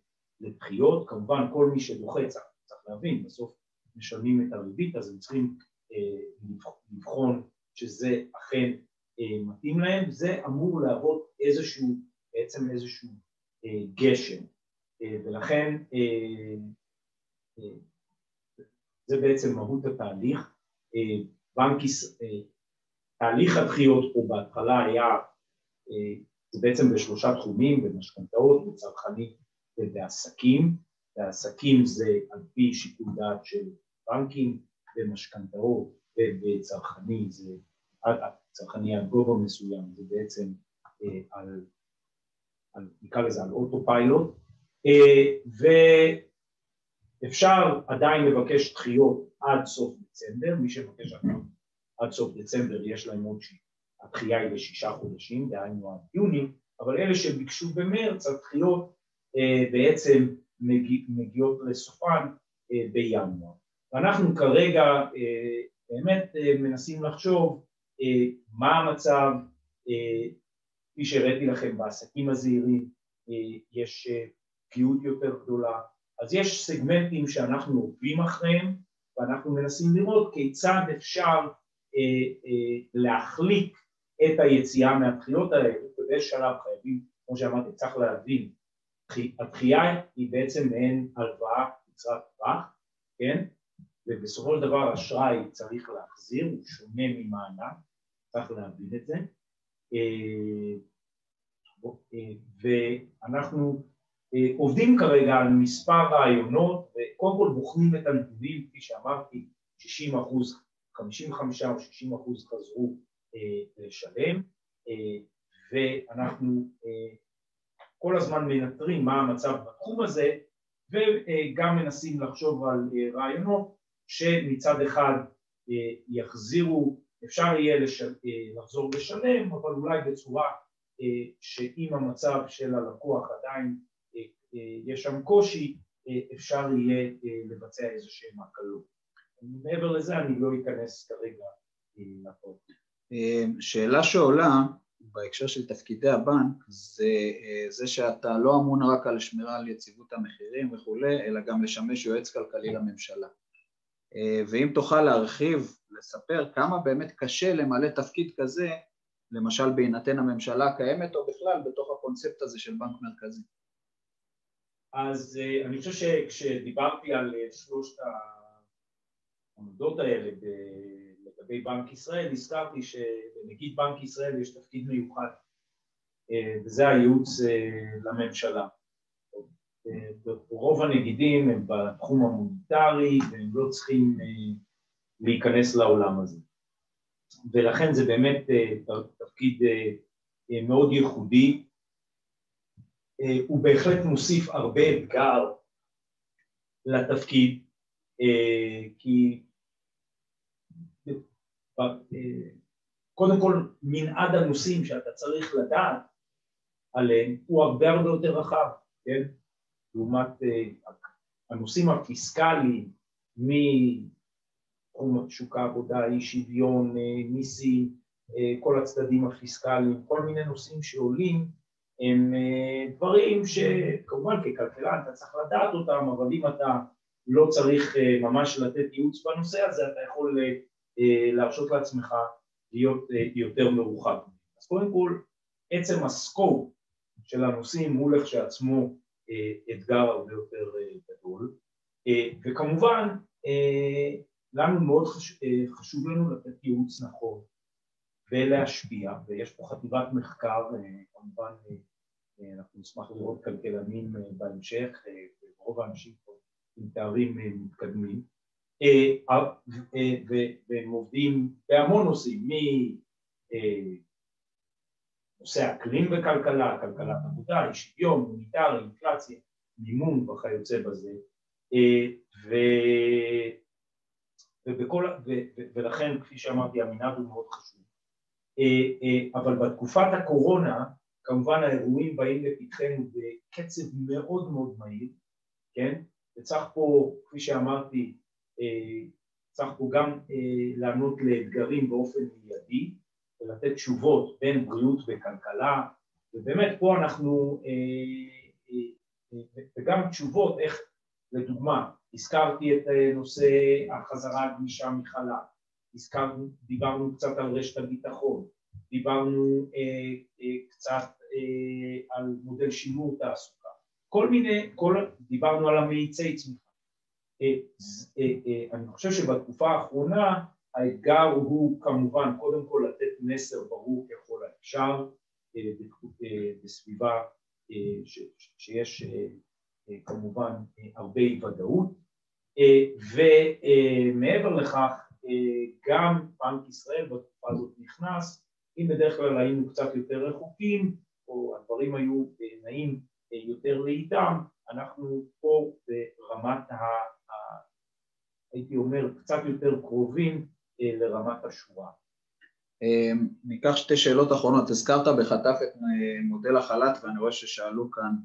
לדחיות, כמובן כל מי שדוחה צריך, צריך להבין, בסוף משלמים את הריבית אז הם צריכים אה, לבחון שזה אכן מתאים להם, זה אמור להוות איזשהו, בעצם איזשהו אה, גשם אה, ולכן זה בעצם מהות התהליך. בנק ישראל, תהליך הדחיות פה בהתחלה היה, זה בעצם בשלושה תחומים, במשכנתאות, בצרכנים ובעסקים. בעסקים זה על פי שיקול דעת של בנקים, במשכנתאות ובצרכני זה צרכני עד גובה מסוים, זה בעצם אה, על, על, נקרא לזה על אוטו פיילוט, אה, ואפשר עדיין לבקש דחיות עד סוף דצמבר, מי שמבקש עד סוף דצמבר יש להם עוד שהדחייה היא לשישה חודשים, דהיינו עד יוני, אבל אלה שביקשו במרץ, הדחיות אה, בעצם מגיע, מגיעות לסופן בינואר. ואנחנו כרגע באמת מנסים לחשוב מה המצב, אה, כפי שהראיתי לכם בעסקים הזעירים, אה, יש פגיעות יותר גדולה, אז יש סגמנטים שאנחנו עוקבים אחריהם ואנחנו מנסים לראות כיצד אפשר להחליק את היציאה מהבחינות האלה, ובאיזה שלב חייבים, כמו שאמרתי, צריך להבין, הדחייה היא בעצם מעין הלוואה קצרת טווח, כן? ובסופו של דבר אשראי צריך להחזיר, הוא שונה ממענק, צריך להבין את זה. אה, אה, ואנחנו אה, עובדים כרגע על מספר רעיונות וקודם כל בוחנים את הנתונים, כפי שאמרתי, 60 אחוז, 55 או 60 אחוז חזרו לשלם ואנחנו כל הזמן מנטרים מה המצב בתחום הזה וגם מנסים לחשוב על רעיונות שמצד אחד יחזירו אפשר יהיה לשל... אה, לחזור לשלם, אבל אולי בצורה אה, שאם המצב של הלקוח עדיין אה, יש שם קושי, אפשר יהיה לבצע איזה שהם הקלות. מעבר לזה אני לא אכנס כרגע לפרט. שאלה שעולה בהקשר של תפקידי הבנק זה זה שאתה לא אמון רק על שמירה על יציבות המחירים וכולי, אלא גם לשמש יועץ כלכלי לממשלה. ואם תוכל להרחיב לספר כמה באמת קשה למלא תפקיד כזה, למשל בהינתן הממשלה הקיימת או בכלל בתוך הקונספט הזה של בנק מרכזי. אז אה, אני חושב שכשדיברתי על אה, שלושת העמדות האלה לגבי בנק ישראל, הזכרתי שלנגיד בנק ישראל יש תפקיד מיוחד וזה הייעוץ לממשלה. רוב הנגידים הם בתחום המוניטרי והם לא צריכים להיכנס לעולם הזה. ולכן זה באמת תפקיד מאוד ייחודי, הוא בהחלט מוסיף הרבה אתגר לתפקיד, כי קודם כל מנעד הנושאים שאתה צריך לדעת עליהם הוא הרבה הרבה יותר רחב, כן? לעומת הנושאים הפיסקליים מתחום שוק העבודה, אי שוויון, מיסים, כל הצדדים הפיסקליים, כל מיני נושאים שעולים הם דברים שכמובן ככלכלן אתה צריך לדעת אותם, אבל אם אתה לא צריך ממש לתת ייעוץ בנושא הזה, אתה יכול להרשות לעצמך להיות יותר מרוחק. אז קודם כל, עצם הסקופ של הנושאים הוא לכשעצמו אתגר הרבה יותר גדול, וכמובן לנו מאוד חשוב לנו לתת ייעוץ נכון ולהשפיע, ויש פה חטיבת מחקר, כמובן אנחנו נשמח לראות כלכלנים בהמשך, ורוב האנשים פה עם תארים מתקדמים, והם עובדים בהמון נושאים, מנושא אקלים וכלכלה, כלכלת עבודה, אי שוויון, מוניטרי, אינפלציה, מימון וכיוצא בזה, ו... ובכל, ו, ו, ולכן כפי שאמרתי המנהג הוא מאוד חשוב. אבל בתקופת הקורונה כמובן האירועים באים לפתחנו בקצב מאוד מאוד מהיר, כן? וצריך פה, כפי שאמרתי, צריך פה גם לענות לאתגרים באופן מיידי ולתת תשובות בין בריאות וכלכלה ובאמת פה אנחנו, וגם תשובות איך, לדוגמה, הזכרתי את נושא החזרה הגמישה מחל"ת, הזכרנו, דיברנו קצת על רשת הביטחון, דיברנו קצת על מודל שימור תעסוקה, כל מיני, כל, דיברנו על המאיצי צמיחה. אני חושב שבתקופה האחרונה האתגר הוא כמובן קודם כל לתת מסר ברור ככל האפשר בסביבה שיש כמובן הרבה אי ודאות ומעבר לכך גם בנק ישראל בתקופה הזאת נכנס אם בדרך כלל היינו קצת יותר רחוקים או הדברים היו נעים יותר לאיתם אנחנו פה ברמת ה... הייתי אומר, קצת יותר קרובים לרמת השורה. ניקח שתי שאלות אחרונות, הזכרת בחטף את מודל החל"ת ואני רואה ששאלו כאן,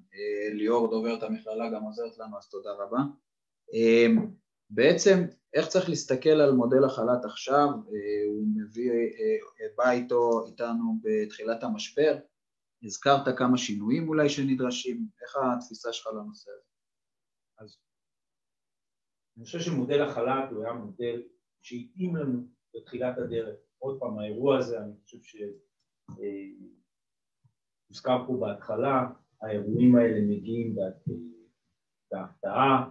ליאור דוברת המכללה גם עוזרת לנו אז תודה רבה. בעצם איך צריך להסתכל על מודל החל"ת עכשיו, הוא מביא, בא איתו איתנו בתחילת המשבר, הזכרת כמה שינויים אולי שנדרשים, איך התפיסה שלך לנושא הזה? אז אני חושב שמודל החל"ת הוא היה מודל שהתאים לנו בתחילת הדרך. עוד פעם, האירוע הזה, אני חושב שהוזכר פה בהתחלה, האירועים האלה מגיעים בהפתעה,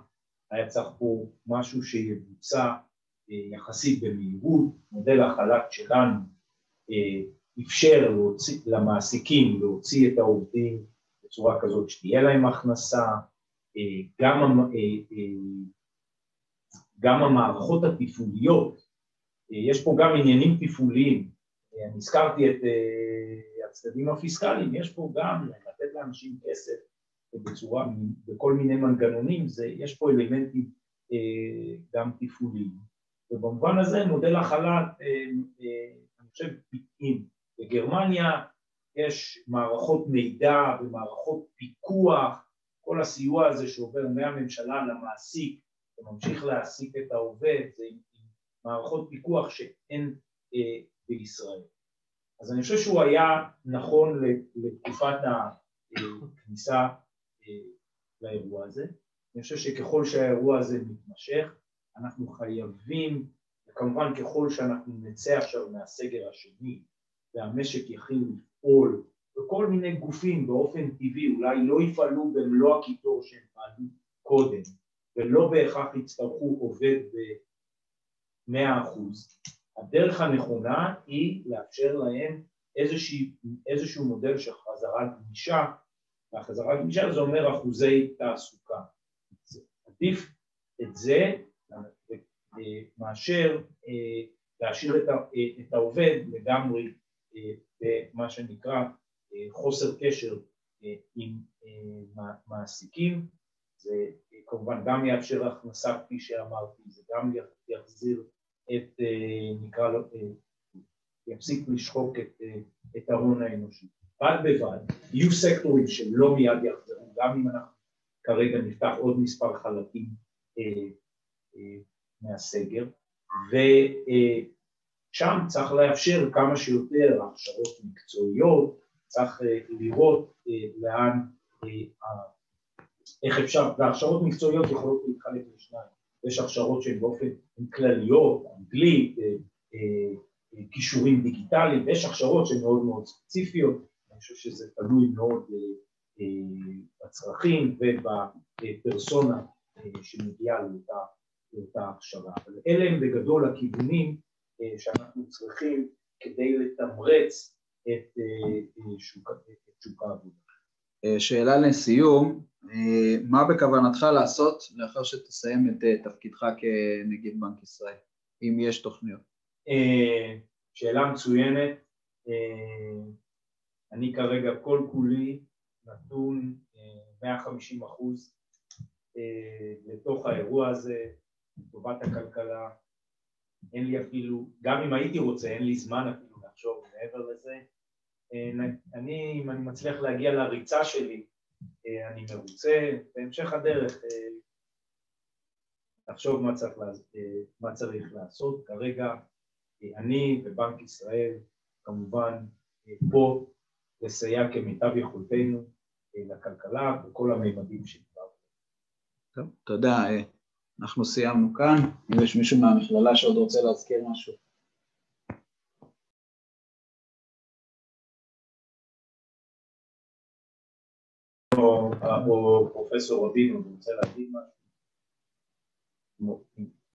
היה צריך פה משהו שיבוצע יחסית במהירות, מודל החל"ת שלנו אפשר להוציא, למעסיקים להוציא את העובדים בצורה כזאת שתהיה להם הכנסה, גם גם המערכות התפעוליות, יש פה גם עניינים תפעוליים, אני הזכרתי את הצדדים הפיסקליים, יש פה גם לתת לאנשים כסף בצורה, בכל מיני מנגנונים, זה, יש פה אלמנטים גם תפעוליים, ובמובן הזה מודל החל"ת, אני חושב, פתאים. בגרמניה יש מערכות מידע ומערכות פיקוח, כל הסיוע הזה שעובר מהממשלה למעסיק וממשיך להעסיק את העובד, זה עם מערכות פיקוח שאין אה, בישראל. אז אני חושב שהוא היה נכון לתקופת הכניסה אה, לאירוע הזה. אני חושב שככל שהאירוע הזה מתמשך, אנחנו חייבים, וכמובן ככל שאנחנו נצא עכשיו מהסגר השני והמשק יתחיל לפעול, וכל מיני גופים באופן טבעי אולי לא יפעלו במלוא הקיטור שהם פעלו קודם, ולא בהכרח יצטרכו עובד במאה אחוז, הדרך הנכונה היא לאפשר להם איזשהו, איזשהו מודל של חזרה גמישה, והחזרה גמישה זה אומר אחוזי תעסוקה. עדיף את זה מאשר להשאיר את העובד לגמרי במה שנקרא חוסר קשר עם מעסיקים, זה כמובן גם יאפשר הכנסה כפי שאמרתי, זה גם יחזיר את, נקרא לו, יפסיק לשחוק את, את ההון האנושי. בד בבד, יהיו סקטורים שלא מיד יחזרו, גם אם אנחנו כרגע נפתח עוד מספר חלקים אה, אה, מהסגר, ושם צריך לאפשר כמה שיותר הכשרות מקצועיות, צריך אה, לראות אה, לאן, אה, איך אפשר, והכשרות מקצועיות יכולות להתחלק לשניים, יש הכשרות שהן באופן כלליות, אנגלית, כישורים דיגיטליים, ויש הכשרות שהן מאוד מאוד ספציפיות, אני חושב שזה תלוי מאוד בצרכים ובפרסונה שמגיעה לאותה, לאותה הכשרה. אבל אלה הם בגדול הכיוונים שאנחנו צריכים כדי לתמרץ את שוק, את שוק העבודה. שאלה לסיום, מה בכוונתך לעשות לאחר שתסיים את תפקידך כנגיד בנק ישראל, אם יש תוכניות? שאלה מצוינת, אני כרגע כל כולי נתון 150 אחוז לתוך האירוע הזה, לטובת הכלכלה, אין לי אפילו, גם אם הייתי רוצה, אין לי זמן אפילו לחשוב מעבר לזה. אני, אם אני מצליח להגיע לריצה שלי, אני מרוצה, בהמשך הדרך לחשוב מה צריך, מה צריך לעשות. כרגע אני ובנק ישראל כמובן פה לסייע כמיטב יכולתנו לכלכלה בכל המימדים שדיברנו. טוב, תודה. אנחנו סיימנו כאן. אם יש מישהו מהמכללה שעוד רוצה להזכיר משהו. או פרופסור רבינו רוצה להגיד משהו?